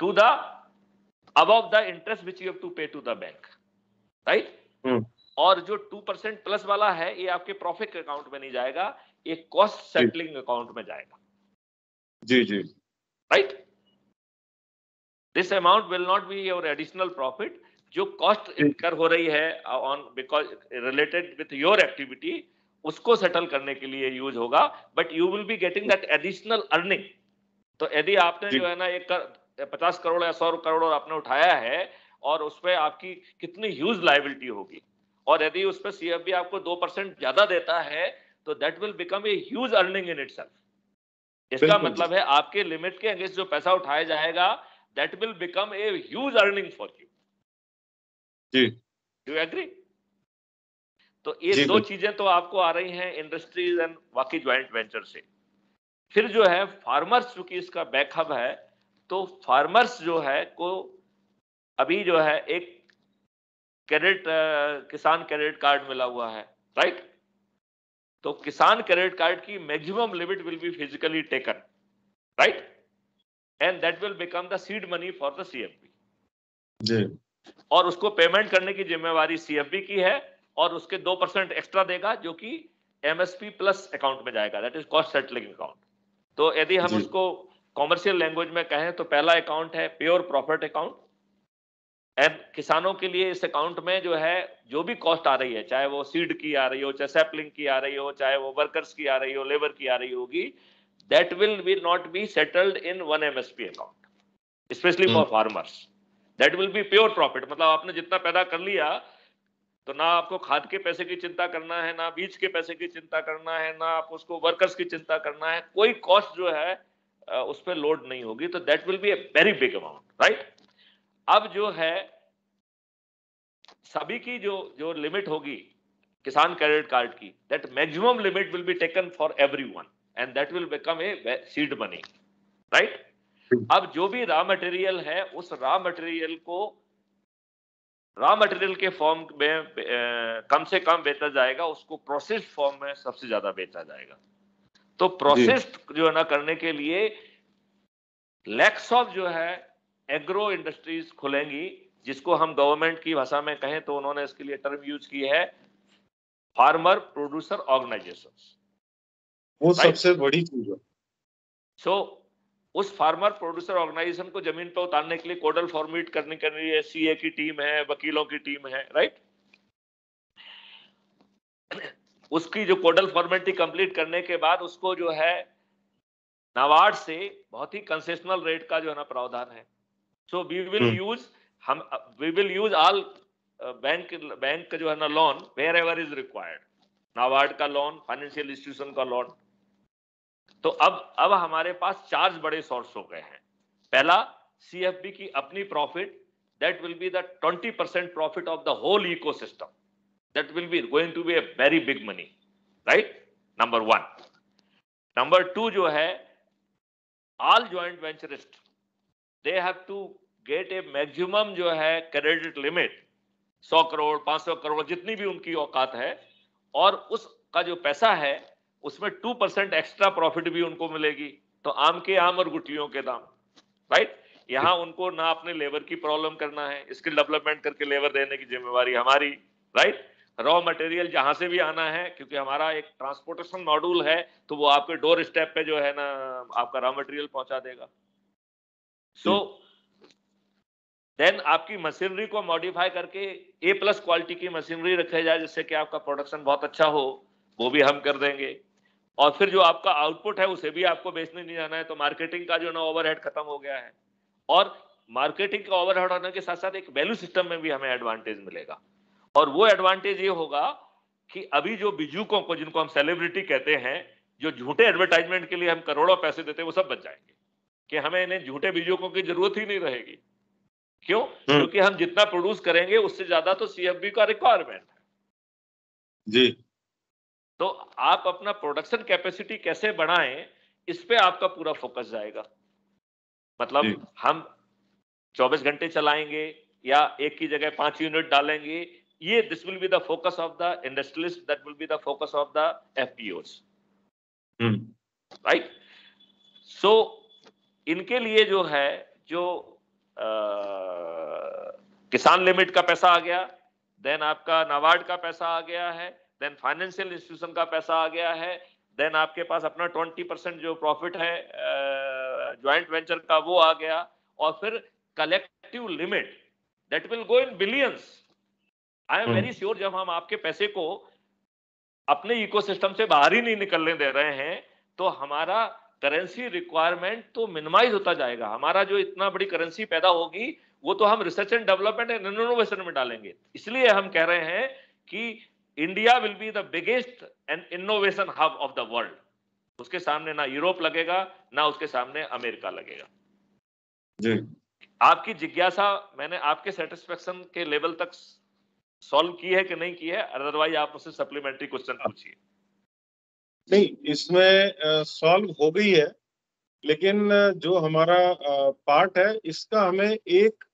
to the above the interest which you have to pay to the bank right और जो टू परसेंट प्लस वाला है ये आपके प्रॉफिट अकाउंट में नहीं जाएगा। ये कॉस्ट सेटलिंग अकाउंट में जाएगा। जी जी। Right this amount will not be your additional profit जो कॉस्ट इनकर हो रही है on because related with your activity उसको सेटल करने के लिए यूज़ होगा but you will be getting that additional earning तो यदि आपने जो। है ना एक कर, पचास करोड़ या सौ करोड़ आपने उठाया है और उस पर आपकी कितनी ह्यूज लाइबिलिटी होगी और यदि उस पर सीएफबी आपको दो परसेंट ज़्यादा देता है तो that will become a huge earning in it इसका मतलब है आपके लिमिट के अगेंस्ट जो पैसा उठाया जाएगा that will become a huge earning for you ji. You agree तो ये दो चीज़ें तो आपको आ रही हैं इंडस्ट्रीज़ एंड बाकी ज्वाइंट वेंचर से। फिर जो है फार्मर्स चूँकि इसका बैकअप है तो फार्मर्स जो है को अभी जो है एक क्रेडिट किसान क्रेडिट कार्ड मिला हुआ है राइट तो किसान क्रेडिट कार्ड की maximum limit will be physically taken right and that will become the seed money for the CFB जी। और उसको पेमेंट करने की जिम्मेवारी सीएफबी की है और उसके दो परसेंट एक्स्ट्रा देगा जो कि एमएसपी प्लस अकाउंट में जाएगा that is cost settling account तो यदि हम उसको कॉमर्शियल लैंग्वेज में कहें तो पहला अकाउंट है प्योर प्रॉफिट अकाउंट किसानों के लिए इस अकाउंट में जो है जो भी कॉस्ट आ रही है चाहे वो सीड की आ रही हो चाहे सैपलिंग की आ रही हो चाहे वो वर्कर्स की आ रही हो लेबर की आ रही होगी that will be not be settled in one MSP account specially for farmers that will be pure profit मतलब आपने जितना पैदा कर लिया तो ना आपको खाद के पैसे की चिंता करना है ना बीज के पैसे की चिंता करना है ना आप उसको वर्कर्स की चिंता करना है कोई कॉस्ट जो है उस पर लोड नहीं होगी तो that will be a very big amount right अब जो है सभी की जो जो लिमिट होगी किसान क्रेडिट कार्ड की that maximum limit will be taken for every one and that will become a seed money right अब जो भी रॉ मटेरियल है उस रॉ मटेरियल को रॉ मटेरियल के फॉर्म में कम से कम बेचा जाएगा उसको प्रोसेस्ड फॉर्म में सबसे ज़्यादा बेचा जाएगा। तो प्रोसेस्ड जो है ना करने के लिए लैक्स ऑफ़ जो है एग्रो इंडस्ट्रीज़ खुलेंगी जिसको हम गवर्नमेंट की भाषा में कहें तो उन्होंने इसके लिए टर्म यूज़ की है फार्मर प्रोड्यूसर ऑर्गेनाइजेशन वो सबसे बड़ी चीज़ है। सो उस फार्मर प्रोड्यूसर ऑर्गेनाइजेशन को ज़मीन पर उतारने के लिए कोडल फॉर्मेट करने के लिए सीए की टीम है वकीलों की टीम है राइट उसकी जो कोडल फॉर्मेलिटी कंप्लीट करने के बाद उसको जो है नाबार्ड से बहुत ही कंसेशनल रेट का जो है ना प्रावधान है। सो वी विल यूज़ हम we will use all bank bank का जो है ना loan wherever is required NABARD का लोन फाइनेंशियल इंस्टीट्यूशन का लोन तो अब अब हमारे पास चार बड़े सोर्स हो गए हैं। पहला सीएफबी की अपनी profit that will be the 20 percent profit of the whole ecosystem that will be going to be a very big money right number one number two जो है all joint venturist they have to get a maximum जो है credit limit 100 crore 500 crore, जितनी भी उनकी औकात है, और उसका जो पैसा है, उसमें टू परसेंट एक्स्ट्रा प्रॉफिट भी उनको मिलेगी। तो आम के आम और गुटियों के दाम राइट यहाँ उनको ना अपने लेबर की प्रॉब्लम करना है स्किल डेवलपमेंट करके लेबर देने की जिम्मेवारी हमारी राइट रॉ मटेरियल जहाँ से भी आना है, क्योंकि हमारा एक ट्रांसपोर्टेशन मॉड्यूल है तो वो आपके डोर स्टेप पे जो है ना आपका रॉ मटेरियल पहुँचा देगा। सो so, देन आपकी मशीनरी को मॉडिफाई करके ए प्लस क्वालिटी की मशीनरी रखे जाए जिससे कि आपका प्रोडक्शन बहुत अच्छा हो वो भी हम कर देंगे। और फिर जो आपका आउटपुट है उसे भी आपको बेचने नहीं जाना है तो मार्केटिंग का जो ना ओवरहेड खत्म हो गया है। और मार्केटिंग का ओवरहेड होने के साथ साथ एक वैल्यू सिस्टम में भी हमें एडवांटेज मिलेगा। और वो एडवांटेज ये होगा कि अभी जो बिजुकों को जिनको हम सेलिब्रिटी कहते हैं जो झूठे एडवर्टाइजमेंट के लिए हम करोड़ों पैसे देते हैं वो सब बच जाएँगे। कि हमें इन्हें झूठे बिजुकों की ज़रूरत ही नहीं रहेगी। क्यों? हम्म। क्योंकि हम जितना प्रोड्यूस करेंगे उससे ज़्यादा तो सीएफबी का रिक्वायरमेंट है। जी। तो आप अपना प्रोडक्शन कैपेसिटी कैसे बढ़ाएँ इस पे आपका पूरा फोकस जाएगा। मतलब हम 24 घंटे चलाएँगे या एक की जगह पाँच यूनिट डालेंगे ये this will be the focus of the industrialist that will be the focus of the FPOs right so इनके लिए जो है जो आ, किसान लिमिट का पैसा आ गया देन आपका नाबार्ड का पैसा आ गया है देन फाइनेंशियल इंस्टीट्यूशन का पैसा आ गया है देन आपके पास अपना ट्वेंटी परसेंट जो प्रॉफिट है ज्वाइंट वेंचर का वो आ गया और फिर collective limit that will go in billions I am very sure जब हम आपके पैसे को अपने इकोसिस्टम से बाहर ही नहीं निकलने दे रहे हैं तो हमारा करेंसी रिक्वायरमेंट तो मिनिमाइज होता जाएगा। हमारा जो इतना बड़ी करेंसी पैदा होगी वो तो हम research and development and innovation में डालेंगे। इसलिए हम कह रहे हैं कि India will be the biggest and innovation hub of the world उसके सामने ना यूरोप लगेगा ना उसके सामने अमेरिका लगेगा। जी। आपकी जिज्ञासा मैंने आपके सेटिस्फेक्शन के लेवल तक सॉल्व की है कि नहीं की है? अदरवाइज़ आप मुझसे सप्लीमेंट्री क्वेश्चन पूछिए। नहीं इसमें सॉल्व हो गई है लेकिन जो हमारा पार्ट है इसका हमें एक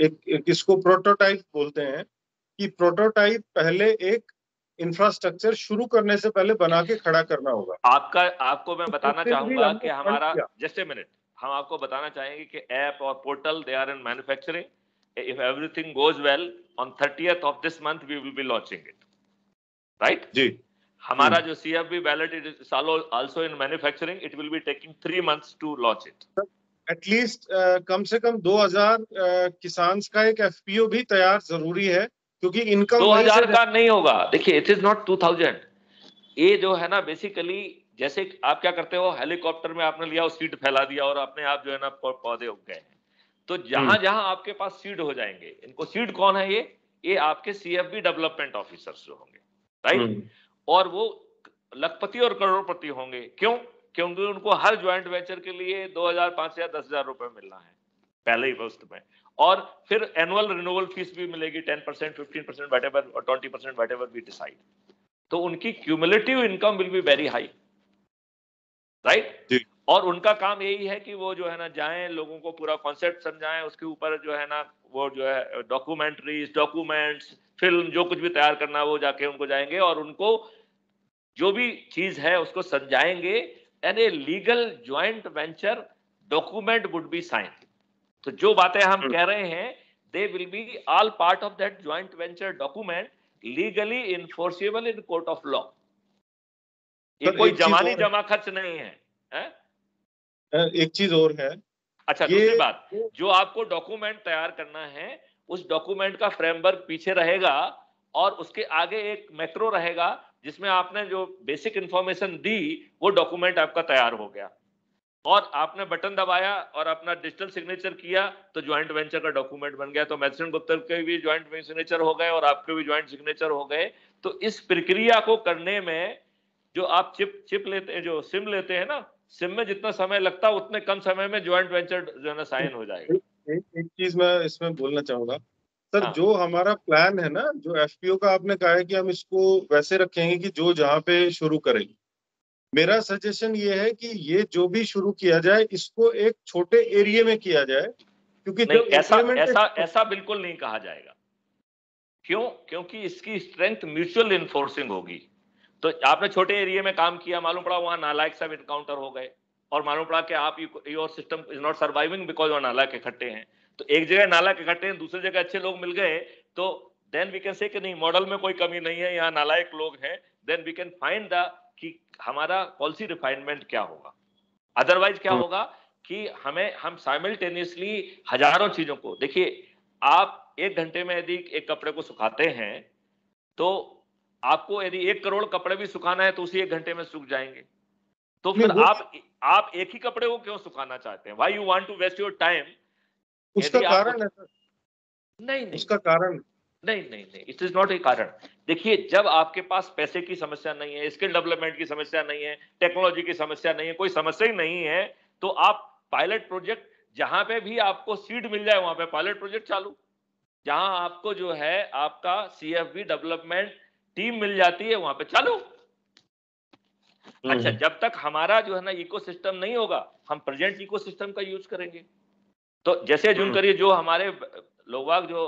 एक, एक इसको प्रोटोटाइप बोलते हैं कि प्रोटोटाइप पहले एक इंफ्रास्ट्रक्चर शुरू करने से पहले बना के खड़ा करना होगा। आपका आपको मैं बताना चाहूँगा कि हमारा जस्ट ए मिनट हम आपको बताना चाहेंगे कि ऐप और portal they are in manufacturing if everything goes well on thirtieth of this month we will be launching it right जी। हमारा जो CFB ballot is also in manufacturing it will be taking three months to launch it at least कम से कम 2000 uh, किसान का एक FPO भी तैयार ज़रूरी है क्योंकि इनकम 2000 का नहीं होगा। देखिए इट इज़ नॉट 2000 ये जो है ना बेसिकली जैसे आप क्या करते हो हेलीकॉप्टर में आपने लिया और सीड फैला दिया और अपने आप जो है ना पौधे उग गए। हैं तो जहाँ हम्म। जहाँ आपके पास सीड हो जाएँगे इनको सीड कौन है ये? ये आपके सीएफबी डेवलपमेंट ऑफिसर्स जो होंगे राइट हम्म। और वो लखपति और करोड़पति होंगे। क्यों? क्योंकि उनको हर ज्वाइंट वेंचर के लिए दो हज़ार पाँच हज़ार दस हज़ार रुपए मिलना है पहले ही वस्त में। और फिर एनुअल रिन्यूअल फ़ीस भी मिलेगी ten percent fifteen percent whatever और twenty percent whatever be decide तो उनकी cumulative income will be very high right और उनका काम यही है कि वो जो है ना जाएँ लोगों को पूरा कॉन्सेप्ट समझाएँ उसके ऊपर जो है ना वो जो है डॉक्यूमेंट्रीज डॉक्यूमेंट्स फ़िल्म जो कुछ भी तैयार करना वो जाके उनको जाएँगे और उनको जो भी चीज़ है उसको समझाएँगे and a legal joint venture document would be sign तो जो बातें हम hmm. कह रहे हैं they will be all part of that joint venture document legally enforceable in court of law ये कोई जमानी जमा खर्च नहीं है, है? एक चीज़ और है। अच्छा दूसरी बात जो आपको डॉक्यूमेंट तैयार करना है उस डॉक्यूमेंट का फ्रेमवर्क पीछे रहेगा और उसके आगे एक मैक्रो रहेगा, जिसमें आपने जो बेसिक इंफॉर्मेशन दी, वो डॉक्यूमेंट आपका तैयार हो गया। और आपने बटन दबाया और अपना डिजिटल सिग्नेचर किया तो ज्वाइंट वेंचर का डॉक्यूमेंट बन गया। तो मैथसन गुप्तर के भी ज्वाइंट सिग्नेचर हो गए और आपके भी ज्वाइंट सिग्नेचर हो गए। तो इस प्रक्रिया को करने में जो आप चिप चिप लेते हैं, जो सिम लेते हैं ना सिम में जितना समय लगता है उतने कम समय में ज्वाइंट वेंचर जो है ना साइन हो जाएगा। एक, एक चीज़ मैं इसमें बोलना चाहूँगा। सर हाँ. जो हमारा प्लान है ना जो एफपीओ का आपने कहा है कि हम इसको वैसे रखेंगे कि जो जहाँ पे शुरू करेंगे। मेरा सजेशन ये है कि ये जो भी शुरू किया जाए इसको एक छोटे एरिया में किया जाए क्योंकि नहीं, ऐसा ऐसा ऐसा बिल्कुल नहीं कहा जाएगा। क्यों? क्योंकि इसकी स्ट्रेंथ म्यूचुअल इन्फोर्सिंग होगी। तो आपने छोटे एरिया में काम किया मालूम पड़ा वहाँ नालायक सब इनकाउंटर हो गए। और मालूम पड़ा कि आप your system is not surviving because वो नालायक इकट्ठे हैं। तो एक जगह नालायक इकट्ठे हैं दूसरी जगह अच्छे लोग मिल गए तो देन वी कैन से कि नहीं मॉडल में कोई कमी नहीं है यहाँ नालायक लोग हैं then we can find the कि हमारा पॉलिसी रिफाइनमेंट क्या होगा। अदरवाइज़ क्या हम्म। होगा कि हमें हम साइमल्टेनियसली हज़ारों चीज़ों को देखिए आप एक घंटे में यदि एक कपड़े को सुखाते हैं तो आपको यदि एक करोड़ कपड़े भी सुखाना है तो उसी एक घंटे में सूख जाएँगे। तो फिर आप आप एक ही कपड़े को क्यों सुखाना चाहते हैं? Why you want to waste your time उसका कारण है नहीं नहीं। उसका कारण। नहीं नहीं नहीं। इट इज़ नॉट ए कारण। देखिए जब आपके पास पैसे की समस्या नहीं है स्किल डेवलपमेंट की समस्या नहीं है टेक्नोलॉजी की समस्या नहीं है कोई समस्या ही नहीं है तो आप पायलट प्रोजेक्ट जहाँ पे भी आपको सीट मिल जाए वहाँ पे पायलट प्रोजेक्ट चालू। जहाँ आपको जो है आपका सीएफबी डेवलपमेंट टीम मिल जाती है वहाँ पे चालू। अच्छा। जब तक हमारा जो है ना इकोसिस्टम नहीं होगा हम प्रेजेंट इकोसिस्टम का यूज़ करेंगे तो जैसे अज्यूम हम्म। करिए जो हमारे लोग जो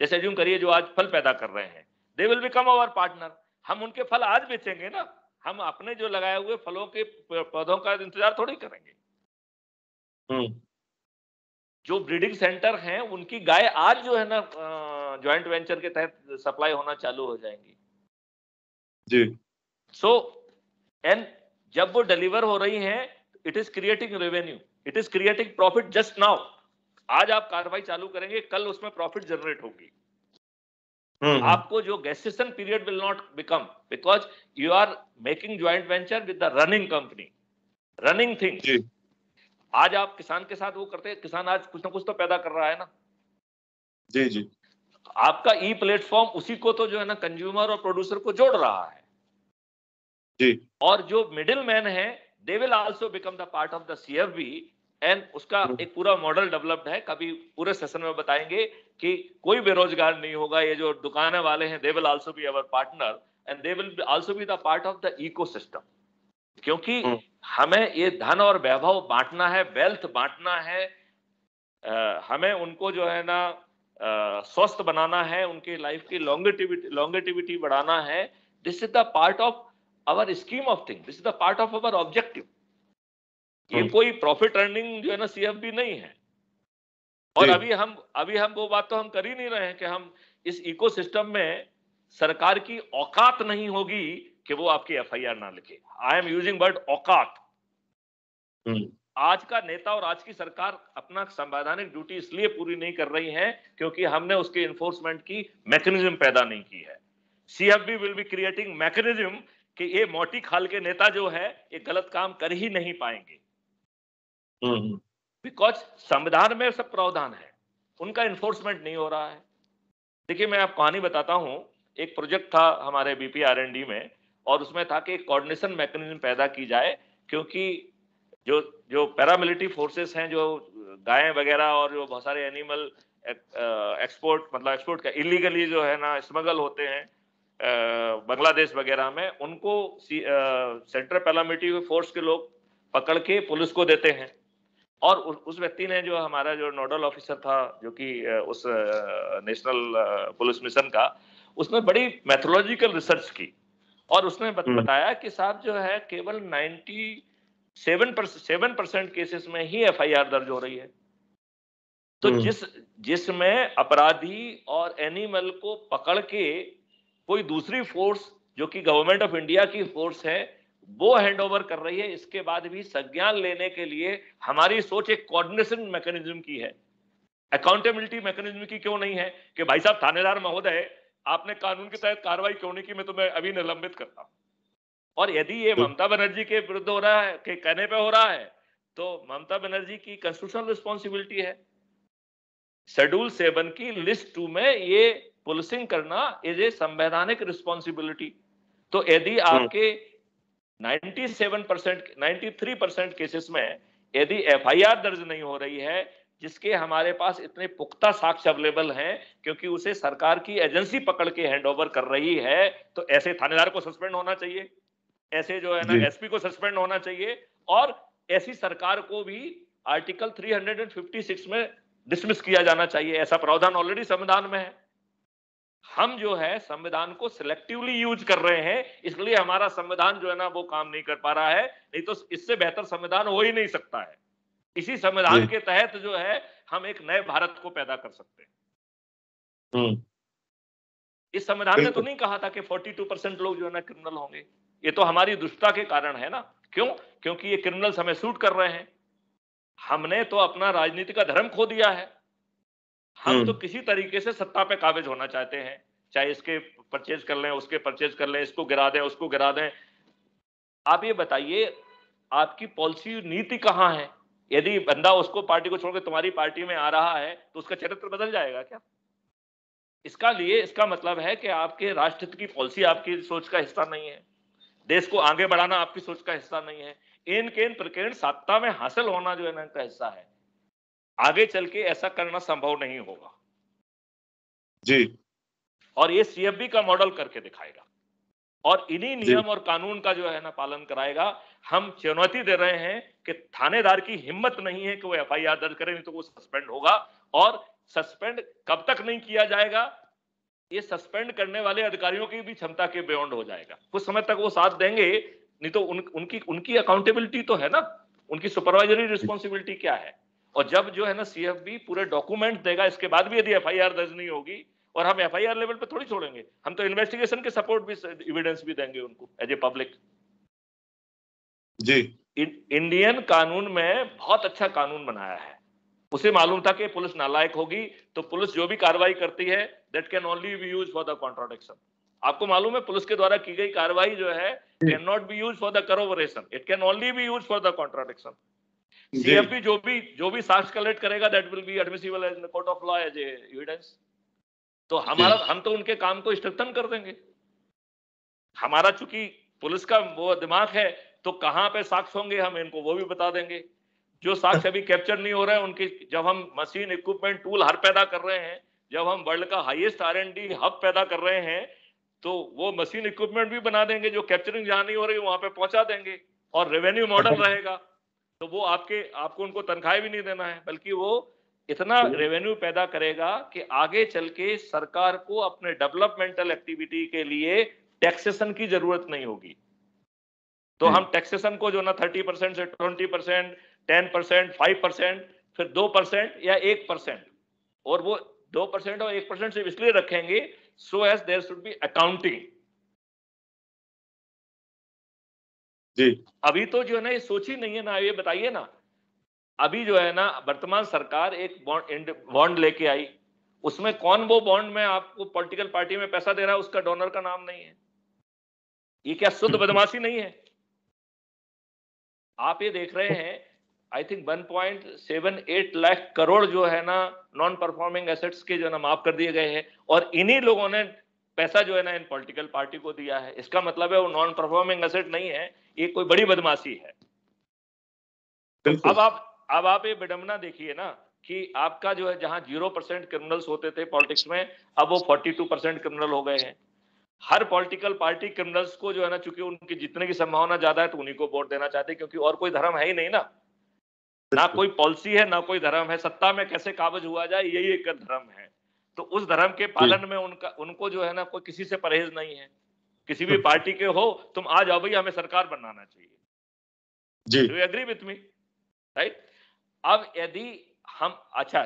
जैसे अज्यूम करिए जो आज फल पैदा कर रहे हैं they will become our partner हम उनके फल आज बेचेंगे ना हम अपने जो लगाए हुए फलों के पौधों का इंतज़ार थोड़ी करेंगे हम्म। जो ब्रीडिंग सेंटर हैं उनकी गाय आज जो है ना ज्वाइंट वेंचर के तहत सप्लाई होना चालू हो जाएँगी जी सो एंड जब वो डिलीवर हो रही हैं it is creating revenue it is creating profit just now आज आप कार्रवाई चालू करेंगे कल उसमें प्रॉफिट जनरेट होगी। हम्म, आपको जो gestation period will not become because you are making joint venture with the running company running thing आज आप किसान के साथ वो करते हैं किसान आज कुछ ना कुछ तो पैदा कर रहा है ना। जी जी। आपका ई प्लेटफॉर्म उसी को तो जो है ना कंज्यूमर और प्रोड्यूसर को जोड़ रहा है। जी और जो मिडिल मैन है they will also become the part of the CFB and उसका हम्म। एक पूरा मॉडल डेवलप्ड है कभी पूरे सेशन में बताएँगे कि कोई बेरोजगार नहीं होगा ये जो दुकाने वाले हैं they will also be our partner and they will also be the part of the ecosystem क्योंकि हम्म। हमें ये धन और वैभव बांटना है वेल्थ बांटना है अ, हमें उनको जो है ना स्वस्थ बनाना है उनके लाइफ की लॉन्गेटिविटी लॉन्गेटिविटी बढ़ाना है this is the part of our scheme of thing this is the part of our objective ये हम्म। कोई प्रॉफिट अर्निंग जो है ना सीएफबी नहीं है। और अभी हम अभी हम वो बात तो हम कर ही नहीं रहे हैं कि हम इस इकोसिस्टम में सरकार की औकात नहीं होगी कि वो आपकी एफआईआर ना लिखे। आई एम यूजिंग वर्ड औकात। हम्म, आज का नेता और आज की सरकार अपना संवैधानिक ड्यूटी इसलिए पूरी नहीं कर रही है क्योंकि हमने उसके इन्फोर्समेंट की मैकेनिज्म पैदा नहीं की है। CFB will be creating mechanism कि ये मोटी खाल के नेता जो है ये गलत काम कर ही नहीं पाएँगे। हम्म, हम्म, बिकॉज़ संविधान में सब प्रावधान है। उनका इन्फोर्समेंट नहीं हो रहा है। देखिए मैं आपको कहानी बताता हूँ। एक प्रोजेक्ट था हमारे बीपी आर एन डी में और उसमें था कि कोऑर्डिनेशन मैकेनिज्म पैदा की जाए क्योंकि जो जो पैरामिलिट्री फोर्सेस हैं जो गायें वगैरह और जो बहुत सारे एनिमल एक्सपोर्ट मतलब एक्सपोर्ट का इलीगली जो है ना स्मगल होते हैं बांग्लादेश वगैरह में उनको सेंट्रल पैरामिलिट्री फोर्स के लोग पकड़ के पुलिस को देते हैं और उस, उस व्यक्ति ने जो हमारा जो नोडल ऑफिसर था जो कि उस नेशनल पुलिस मिशन का उसने बड़ी मैथोलॉजिकल रिसर्च की और उसने हम्म। बताया कि साहब जो है केवल 97 परसेंट सेवन परसेंट केसेस में ही एफआईआर दर्ज हो रही है तो हम्म। जिस जिसमें अपराधी और एनिमल को पकड़ के कोई दूसरी फोर्स जो कि गवर्नमेंट ऑफ़ इंडिया की फोर्स है वो हैंड ओवर कर रही है। इसके बाद भी संज्ञान लेने के लिए हमारी सोच एक कोऑर्डिनेशन मैकेनिज्म की है। अकाउंटेबिलिटी मैकेनिज्म की क्यों नहीं है? कि भाई साहब थानेदार महोदय आपने कानून के तहत कार्रवाई क्यों नहीं की? मैं तुम्हें अभी निलंबित करता हूँ। और यदि ये ममता बनर्जी के विरुद्ध हो रहा है के कहने पे हो रहा है तो ममता बनर्जी की कॉन्स्टिट्यूशनल रिस्पॉन्सिबिलिटी है। शेड्यूल सेवन की लिस्ट टू में ये पुलिसिंग करना इज़ ए संवैधानिक रिस्पॉन्सिबिलिटी तो यदि आपके 97 परसेंट 93 परसेंट केसेस में यदि एफआईआर दर्ज नहीं हो रही है जिसके हमारे पास इतने पुख्ता साक्ष्य अवेलेबल हैं क्योंकि उसे सरकार की एजेंसी पकड़ के हैंड ओवर कर रही है तो ऐसे थानेदार को सस्पेंड होना चाहिए। ऐसे जो है ना एसपी को सस्पेंड होना चाहिए। और ऐसी सरकार को भी आर्टिकल 356 में डिसमिस किया जाना चाहिए। ऐसा प्रावधान ऑलरेडी संविधान में है। हम जो है संविधान को सिलेक्टिवली यूज़ कर रहे हैं इसलिए हमारा संविधान जो है ना वो काम नहीं कर पा रहा है नहीं तो इससे बेहतर संविधान हो ही नहीं सकता है। इसी संविधान के तहत जो है हम एक नए भारत को पैदा कर सकते हैं। हम्म, इस संविधान ने तो नहीं कहा था कि 42 परसेंट लोग जो है ना क्रिमिनल होंगे। ये तो हमारी दुष्टता के कारण है ना। क्यों? क्योंकि ये क्रिमिनल्स हमें सूट कर रहे हैं। हमने तो अपना राजनीति का धर्म खो दिया है। हम हम्म। तो किसी तरीके से सत्ता पे काबिज होना चाहते हैं चाहे इसके परचेज कर लें उसके परचेज कर लें इसको गिरा दें उसको गिरा दें। आप ये बताइए आपकी पॉलिसी नीति कहाँ है? यदि बंदा उसको पार्टी को छोड़कर तुम्हारी पार्टी में आ रहा है तो उसका चरित्र बदल जाएगा क्या? इसका लिए इसका मतलब है कि आपके राष्ट्रहित की पॉलिसी आपकी सोच का हिस्सा नहीं है। देश को आगे बढ़ाना आपकी सोच का हिस्सा नहीं है। इन केन प्रकरण सत्ता में हासिल होना जो है ना इनका हिस्सा है। आगे चल के ऐसा करना संभव नहीं होगा। जी। और ये सीएफबी का मॉडल करके दिखाएगा। और इन्हीं नियम और कानून का जो है ना पालन कराएगा। हम चुनौती दे रहे हैं कि थानेदार की हिम्मत नहीं है कि वो एफआईआर दर्ज करे नहीं तो वो सस्पेंड होगा। और सस्पेंड कब तक नहीं किया जाएगा? ये सस्पेंड करने वाले अधिकारियों की भी क्षमता के बियॉन्ड हो जाएगा। कुछ समय तक वो साथ देंगे नहीं तो उन, उनकी उनकी अकाउंटेबिलिटी तो है ना? उनकी सुपरवाइजरी रिस्पॉन्सिबिलिटी क्या है? और जब जो है ना सीएफबी पूरे डॉक्यूमेंट देगा इसके बाद भी यदि एफआईआर दर्ज नहीं होगी और हम एफआईआर लेवल पे थोड़ी छोड़ेंगे हम तो इन्वेस्टिगेशन के सपोर्ट भी एविडेंस भी देंगे उनको एज ए पब्लिक जी। इंडियन कानून में बहुत अच्छा कानून बनाया है। उसे मालूम था कि पुलिस नालायक होगी तो पुलिस जो भी कार्रवाई करती है that can only be use for the contradiction आपको मालूम है पुलिस के द्वारा की गई कार्रवाई जो है can not be use for the corroboration it can only be use for the contradiction CFP जो भी जो भी साक्ष्य कलेक्ट करेगा that will be admissible as court of law as evidence तो हमारा हम तो उनके काम को स्ट्रक्चन कर देंगे। हमारा चूँकि पुलिस का वो दिमाग है तो कहाँ पे साक्ष्य होंगे हम इनको वो भी बता देंगे। जो साक्ष्य अभी कैप्चर नहीं हो रहे हैं उनकी जब हम मशीन इक्विपमेंट टूल हर पैदा कर रहे हैं जब हम वर्ल्ड का highest R and D hub पैदा कर रहे हैं तो वो मशीन इक्विपमेंट भी बना देंगे जो कैप्चरिंग जहाँ नहीं हो रही वहाँ पे पहुँचा देंगे और रेवेन्यू मॉडल रहेगा। तो वो आपके आपको उनको तनख्वाह भी नहीं देना है बल्कि वो इतना रेवेन्यू पैदा करेगा कि आगे चल के सरकार को अपने डेवलपमेंटल एक्टिविटी के लिए टैक्सेशन की ज़रूरत नहीं होगी। तो हम टैक्सेशन को जो ना थर्टी परसेंट से twenty percent ten percent five percent फिर दो परसेंट या एक परसेंट और वो दो परसेंट और एक परसेंट सिर्फ़ इसलिए रखेंगे so as there should be accounting जी। अभी तो जो है ना ये सोची नहीं है ना ये बताइए ना। अभी जो है ना वर्तमान सरकार एक बॉन्ड बॉन्ड लेके आई। उसमें कौन वो बॉन्ड में आपको पॉलिटिकल पार्टी में पैसा दे रहा है उसका डोनर का नाम नहीं है। ये क्या शुद्ध बदमाशी नहीं है? आप ये देख रहे हैं आई थिंक 1.78 लाख करोड़ जो है ना नॉन परफॉर्मिंग एसेट्स के जो है ना माफ़ कर दिए गए हैं। और इन्हीं लोगों ने पैसा जो है ना इन पॉलिटिकल पार्टी को दिया है। इसका मतलब है वो नॉन परफॉर्मिंग एसेट नहीं है। ये कोई बड़ी बदमाशी है। अब आप अब आप ये विडम्बना देखिए ना कि आपका जो है जहाँ ज़ीरो परसेंट क्रिमिनल्स होते थे पॉलिटिक्स में अब वो फोर्टी टू परसेंट क्रिमिनल हो गए हैं। हर पॉलिटिकल पार्टी क्रिमिनल्स को जो है ना चूँकि उनकी जितने की संभावना ज़्यादा है तो उन्हीं को वोट देना चाहते क्योंकि और कोई धर्म है ही नहीं ना। ना कोई पॉलिसी है ना कोई धर्म है सत्ता में कैसे काबज हुआ जाए यही एक धर्म है। तो उस धर्म के पालन में उनका उनको जो है ना कोई किसी से परहेज नहीं है। किसी भी पार्टी के हो तुम आ जाओ भाई हमें सरकार बनाना चाहिए। जी। एग्री विथ मी राइट अब यदि हम अच्छा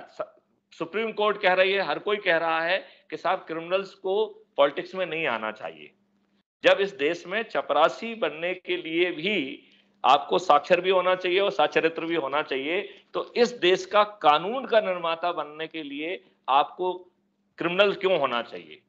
सुप्रीम कोर्ट कह रही है हर कोई कह रहा है कि साहब क्रिमिनल्स को पॉलिटिक्स में नहीं आना चाहिए। जब इस देश में चपरासी बनने के लिए भी आपको साक्षर भी होना चाहिए और साक्षरित्र भी होना चाहिए तो इस देश का कानून का निर्माता बनने के लिए आपको क्रिमिनल क्यों होना चाहिए?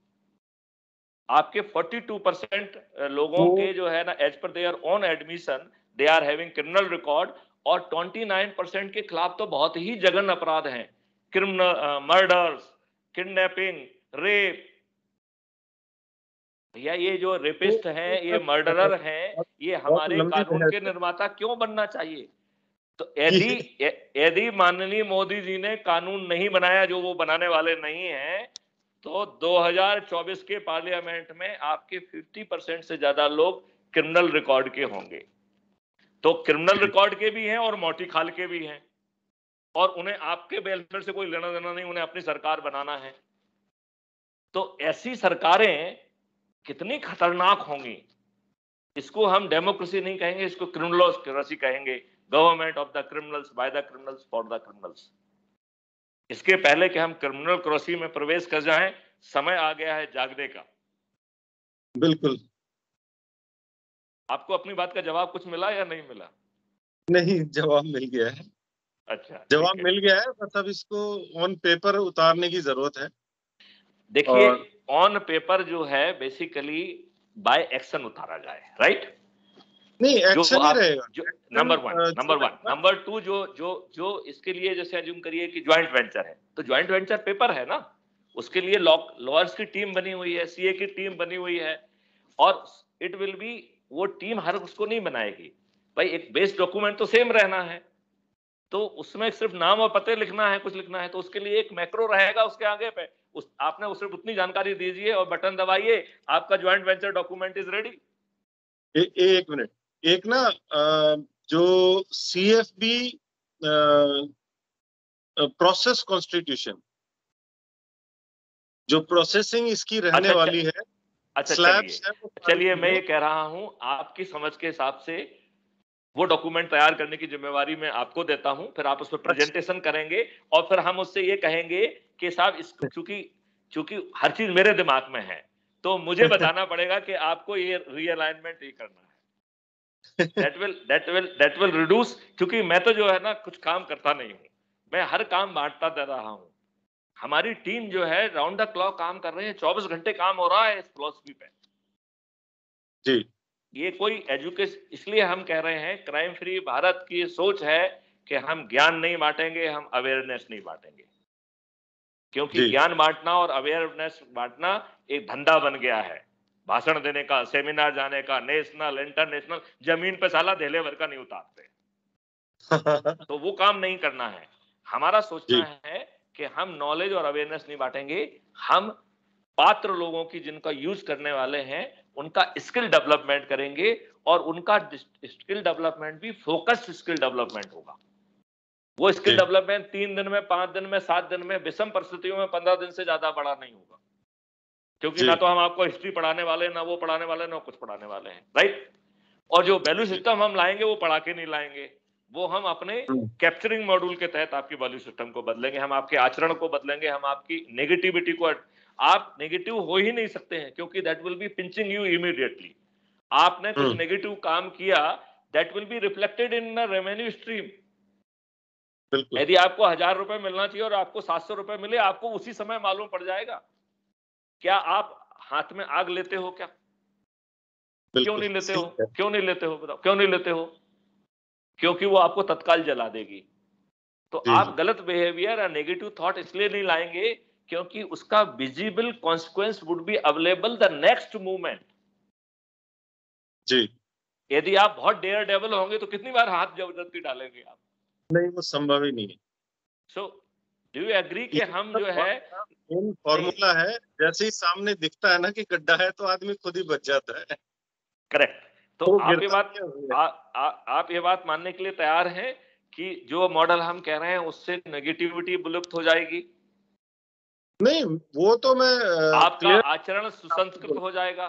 आपके 42 परसेंट लोगों के जो है ना as per their own admission they are having criminal record और 29 परसेंट के खिलाफ तो बहुत ही जघन अपराध हैं। क्रिमिनल मर्डर्स किडनैपिंग रेप भैया ये जो रेपिस्ट तो हैं ये मर्डरर हैं ये हमारे कानून के निर्माता क्यों बनना चाहिए? तो यदि यदि माननीय मोदी जी ने कानून नहीं बनाया जो वो बनाने वाले नहीं हैं तो 2024 के पार्लियामेंट में आपके 50 परसेंट से ज़्यादा लोग क्रिमिनल रिकॉर्ड के होंगे। तो क्रिमिनल रिकॉर्ड के भी हैं और मोटी खाल के भी हैं। और उन्हें आपके वेलफेयर से कोई लेना देना नहीं उन्हें अपनी सरकार बनाना है। तो ऐसी सरकारें कितनी खतरनाक होंगी। इसको हम डेमोक्रेसी नहीं कहेंगे इसको क्रिमिनलोक्रेसी कहेंगे। Government of the criminals by the criminals for the criminals इसके पहले कि हम क्रिमिनल क्रॉसी में प्रवेश कर जाएँ समय आ गया है जागने का। बिल्कुल। आपको अपनी बात का जवाब कुछ मिला या नहीं मिला? नहीं जवाब मिल गया है। अच्छा जवाब मिल गया है अब इसको ऑन पेपर उतारने की ज़रूरत है। देखिए ऑन पेपर जो है बेसिकली बाय एक्शन उतारा जाए राइट नहीं एक्शन ही रहेगा। जो number one number one number two जो जो जो इसके लिए जैसे अज्यूम करिए कि ज्वाइंट वेंचर है। तो ज्वाइंट वेंचर पेपर है ना? उसके लिए लॉयर्स की टीम बनी हुई है सीए की टीम बनी हुई है। और इट विल बी वो टीम हर उसको नहीं बनाएगी। भाई एक बेस डॉक्यूमेंट तो सेम रहना है। तो उसमें सिर्फ़ नाम और पते लिखना है कुछ लिखना है तो उसके लिए एक मैक्रो रहेगा उसके आगे पे। उस आपने उसे उतनी जानकारी दीजिए और बटन दबाइए आपका joint venture document is ready एक मिनट एक ना जो C F B process constitution जो प्रोसेसिंग इसकी रहने अच्छा, अच्छा। वाली है अच्छा चलिए। चलिए मैं ये कह रहा हूँ आपकी समझ के हिसाब से वो डॉक्यूमेंट तैयार करने की जिम्मेवारी मैं आपको देता हूँ फिर आप उस पर प्रेजेंटेशन करेंगे और फिर हम उससे ये कहेंगे कि साहब इस चूँकि चूँकि हर चीज़ मेरे दिमाग में है तो मुझे बताना पड़ेगा कि आपको ये रीअलाइनमेंट ये करना है। That will that will that will reduce क्योंकि मैं तो जो है ना कुछ काम करता नहीं हूँ। मैं हर काम बांटता दे रहा हूँ। हमारी टीम जो है राउंड द क्लॉक काम कर रहे हैं चौबीस घंटे काम हो रहा है इस फिलोसफी पे। जी। ये कोई एजुकेशन इसलिए हम कह रहे हैं क्राइम फ्री भारत की सोच है कि हम ज्ञान नहीं बांटेंगे हम अवेयरनेस नहीं बांटेंगे। क्योंकि ज्ञान बांटना और अवेयरनेस बांटना एक धंधा बन गया है। भाषण देने का सेमिनार जाने का नेशनल इंटरनेशनल ज़मीन पे साला धेले भर का नहीं उतारते। तो वो काम नहीं करना है। हमारा सोचना है कि हम नॉलेज और अवेयरनेस नहीं बांटेंगे हम पात्र लोगों की जिनका यूज़ करने वाले हैं उनका स्किल डेवलपमेंट करेंगे और उनका स्किल डेवलपमेंट भी फोकस्ड स्किल डेवलपमेंट होगा। वो स्किल डेवलपमेंट तीन दिन में पाँच दिन में सात दिन में विषम परिस्थितियों में पंद्रह दिन से ज़्यादा बड़ा नहीं होगा। क्योंकि ना तो हम आपको हिस्ट्री पढ़ाने वाले ना वो पढ़ाने वाले ना कुछ पढ़ाने वाले हैं राइट और जो वैल्यू सिस्टम हम लाएँगे वो पढ़ा के नहीं लाएँगे। वो हम अपने कैप्चरिंग हम्म। मॉड्यूल के तहत आपकी वैल्यू सिस्टम को बदलेंगे हम आपके आचरण को बदलेंगे हम आपकी नेगेटिविटी को आप नेगेटिव हो ही नहीं सकते हैं क्योंकि that will be pinching you immediately आपने कुछ नेगेटिव हम्म। काम किया that will be reflected in the revenue stream यदि आपको हज़ार रुपए मिलना चाहिए और आपको सात सौ रुपए मिले आपको उसी समय मालूम पड़ जाएगा। क्या आप हाथ में आग लेते हो क्या? क्यों नहीं लेते हो? क्यों नहीं लेते हो? बताओ क्यों नहीं लेते हो? क्योंकि वो आपको तत्काल जला देगी। तो आप गलत बिहेवियर या नेगेटिव थॉट इसलिए नहीं लाएँगे क्योंकि उसका visible consequence would be available the next movement जी। यदि आप बहुत डेयर डेवल होंगे तो कितनी बार हाथ ज़बरदस्ती डालेंगे आप? नहीं वो संभव ही नहीं है। सो डू यू एग्री कि हम जो है फॉर्मूला है। जैसे ही सामने दिखता है ना कि गड्ढा है तो आदमी खुद ही बच जाता है। करेक्ट तो, तो आप ये बात आ, आ, आप ये बात मानने के लिए तैयार हैं कि जो मॉडल हम कह रहे हैं उससे नेगेटिविटी विलुप्त हो जाएगी? नहीं वो तो मैं आपका आचरण सुसंस्कृत हो जाएगा।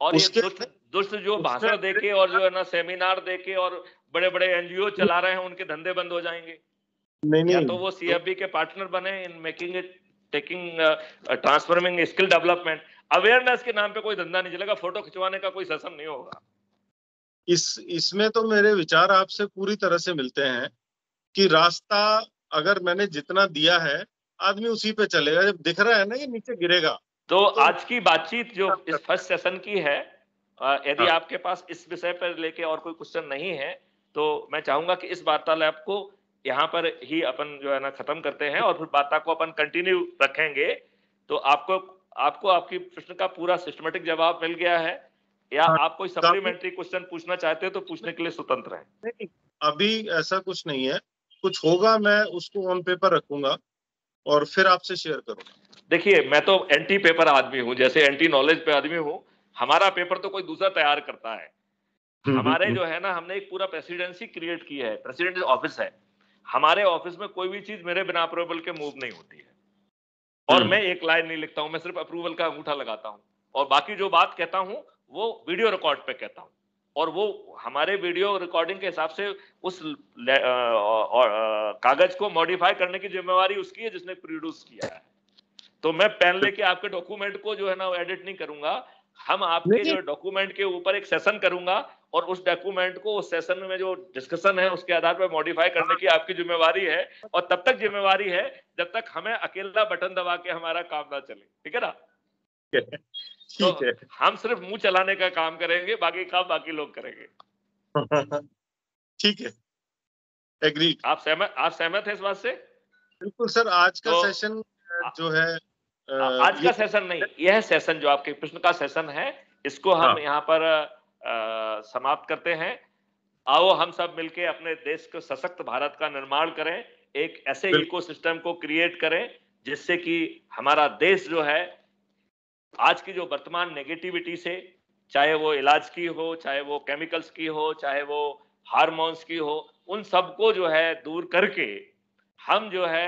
और ये दुष्ट दुष्ट जो भाषण देके और जो है ना सेमिनार देके और बड़े बड़े एनजीओ चला रहे हैं उनके धंधे बंद हो जाएँगे। नहीं नहीं। या तो वो सीएफबी के पार्टनर बने in making it taking transforming skill development awareness के नाम पे कोई धंधा नहीं चलेगा फ़ोटो खिंचवाने का कोई सेशन नहीं होगा। इस इसमें तो मेरे विचार आपसे पूरी तरह से मिलते हैं कि रास्ता अगर मैंने जितना दिया है आदमी उसी पे चलेगा। जब दिख रहा है ना ये नीचे गिरेगा। तो, तो आज की बातचीत जो इस फ़र्स्ट सेशन की है यदि हाँ। आपके पास इस विषय पर लेके और कोई क्वेश्चन नहीं है तो मैं चाहूँगा कि इस वार्तालाप को यहाँ पर ही अपन जो है ना खत्म करते हैं और फिर वार्ता को अपन कंटिन्यू रखेंगे। तो आपको आपको आपकी प्रश्न का पूरा सिस्टमेटिक जवाब मिल गया है या हाँ, आप कोई सप्लीमेंट्री क्वेश्चन पूछना चाहते हैं तो पूछने के लिए स्वतंत्र है? अभी ऐसा कुछ नहीं है। कुछ होगा मैं उसको ऑन पेपर रखूँगा और फिर आपसे शेयर करूँगा। देखिए मैं तो एंटी पेपर आदमी हूँ। जैसे एंटी नॉलेज पे आदमी हूँ हमारा पेपर तो कोई दूसरा तैयार करता है। हम्म, हम्म, हमारे हम्म। जो है ना हमने एक पूरा प्रेसिडेंसी क्रिएट किया है। प्रेसिडेंट ऑफ़िस है। हमारे ऑफ़िस में कोई भी चीज़ मेरे बिना अप्रूवल के मूव नहीं होती है। और मैं एक लाइन नहीं लिखता हूँ मैं सिर्फ़ अप्रूवल का अंगूठा लगाता हूँ। और बाकी जो बात कहता हूँ वो वीडियो रिकॉर्ड पे कहता हूँ। और वो हमारे वीडियो रिकॉर्डिंग के हिसाब से उस कागज़ को मॉडिफाई करने की जिम्मेवारी उसकी है जिसने प्रोड्यूस किया है। तो मैं पेन लेके आपके डॉक्यूमेंट को जो है ना एडिट नहीं करूँगा। हम आपके जो डॉक्यूमेंट के ऊपर एक सेशन करूँगा और उस डॉक्यूमेंट को उस सेशन में जो डिस्कशन है उसके आधार पर मॉडिफाई करने की आपकी जिम्मेवारी है और तब तक जिम्मेवारी है जब तक हमें अकेला बटन दबा के हमारा काम ना चले। ठीक है ना? तो हम सिर्फ़ मुँह चलाने का काम करेंगे बाकी काम बाकी लोग करेंगे। ठीक है। एग्री आप सहमत आप सहमत है इस बात से? बिल्कुल सर आज का तो, सेशन जो है आज का सेशन नहीं यह सेशन जो आपके प्रश्न का सेशन है इसको हम हाँ। यहाँ पर आ, समाप्त करते हैं आओ हम सब मिलके अपने देश को सशक्त भारत का निर्माण करें एक ऐसे इकोसिस्टम को क्रिएट करें जिससे कि हमारा देश जो है आज की जो वर्तमान नेगेटिविटी से चाहे वो इलाज की हो चाहे वो केमिकल्स की हो चाहे वो हार्मोन्स की हो उन सबको जो है दूर करके हम जो है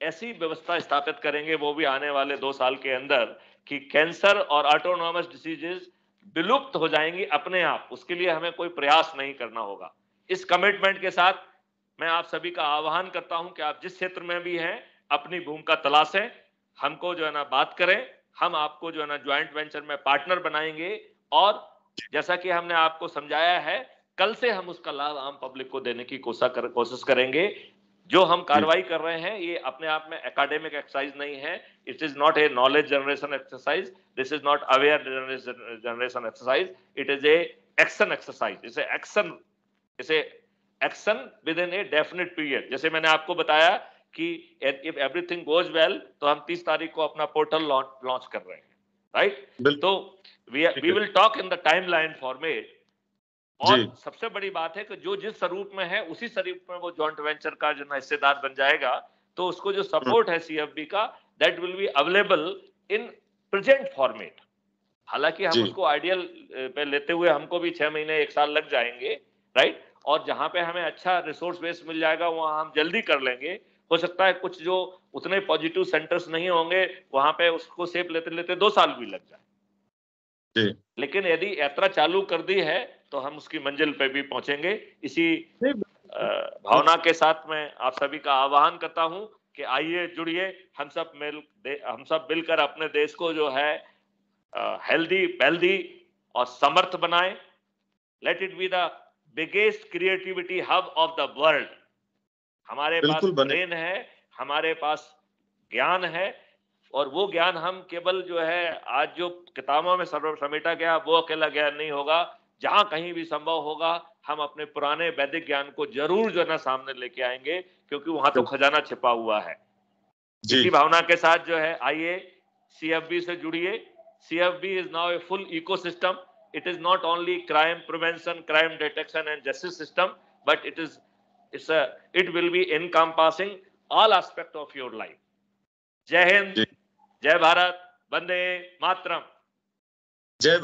ऐसी व्यवस्था स्थापित करेंगे वो भी आने वाले दो साल के अंदर कि कैंसर और ऑटोनॉमस डिसीजेस विलुप्त हो जाएँगी अपने आप। उसके लिए हमें कोई प्रयास नहीं करना होगा। इस कमिटमेंट के साथ मैं आप सभी का आह्वान करता हूँ कि आप जिस क्षेत्र में भी हैं अपनी भूमिका तलाशें हमको जो है ना बात करें हम आपको जो है ना ज्वाइंट वेंचर में पार्टनर बनाएँगे और जैसा कि हमने आपको समझाया है कल से हम उसका लाभ आम पब्लिक को देने की कोशिश कर, कोशिश करेंगे। जो हम कार्रवाई कर रहे हैं ये अपने आप में एकेडमिक एक्सरसाइज नहीं है। It is not a knowledge generation exercise this is not aware generation exercise it is a action exercise इसे एक्शन इसे action within a definite period जैसे मैंने आपको बताया कि इफ़ एवरीथिंग गोज वेल तो हम 30 तारीख को अपना पोर्टल लॉन्च कर रहे हैं राइट right? तो we we will talk in the timeline format और सबसे बड़ी बात है कि जो जिस स्वरूप में है उसी स्वरूप में वो जॉइंट वेंचर का जो हिस्सेदार बन जाएगा। तो उसको जो सपोर्ट है सीएफबी का that will be available in present format हालाँकि हम उसको आइडियल पे लेते हुए हमको भी छह महीने एक साल लग जाएँगे राइट और जहाँ पे हमें अच्छा रिसोर्स बेस मिल जाएगा वहाँ हम जल्दी कर लेंगे। हो सकता है कुछ जो उतने पॉजिटिव सेंटर्स नहीं होंगे वहाँ पे उसको सेप लेते लेते दो साल भी लग जाए। लेकिन यदि यात्रा चालू कर दी है तो हम उसकी मंजिल पे भी पहुँचेंगे। इसी भावना के साथ में आप सभी का आह्वान करता हूँ कि आइए जुड़िए हम सब मिल हम सब मिलकर अपने देश को जो है हेल्दी वेल्दी और समर्थ बनाए। Let it be the biggest creativity hub of the world हमारे पास ब्रेन है हमारे पास ज्ञान है और वो ज्ञान हम केवल जो है आज जो किताबों में समेटा गया वो अकेला ज्ञान नहीं होगा। जहाँ कहीं भी संभव होगा हम अपने पुराने वैदिक ज्ञान को ज़रूर जो है ना सामने लेके आएँगे क्योंकि वहाँ तो खजाना छिपा हुआ है। इसी भावना के साथ जो है आइए सीएफबी से जुड़िए। CFB is now a full ecosystem it is not only crime prevention crime detection and justice system but it is it's a it will be encompassing all aspect of your life. जय हिंद जय भारत वंदे मातरम जय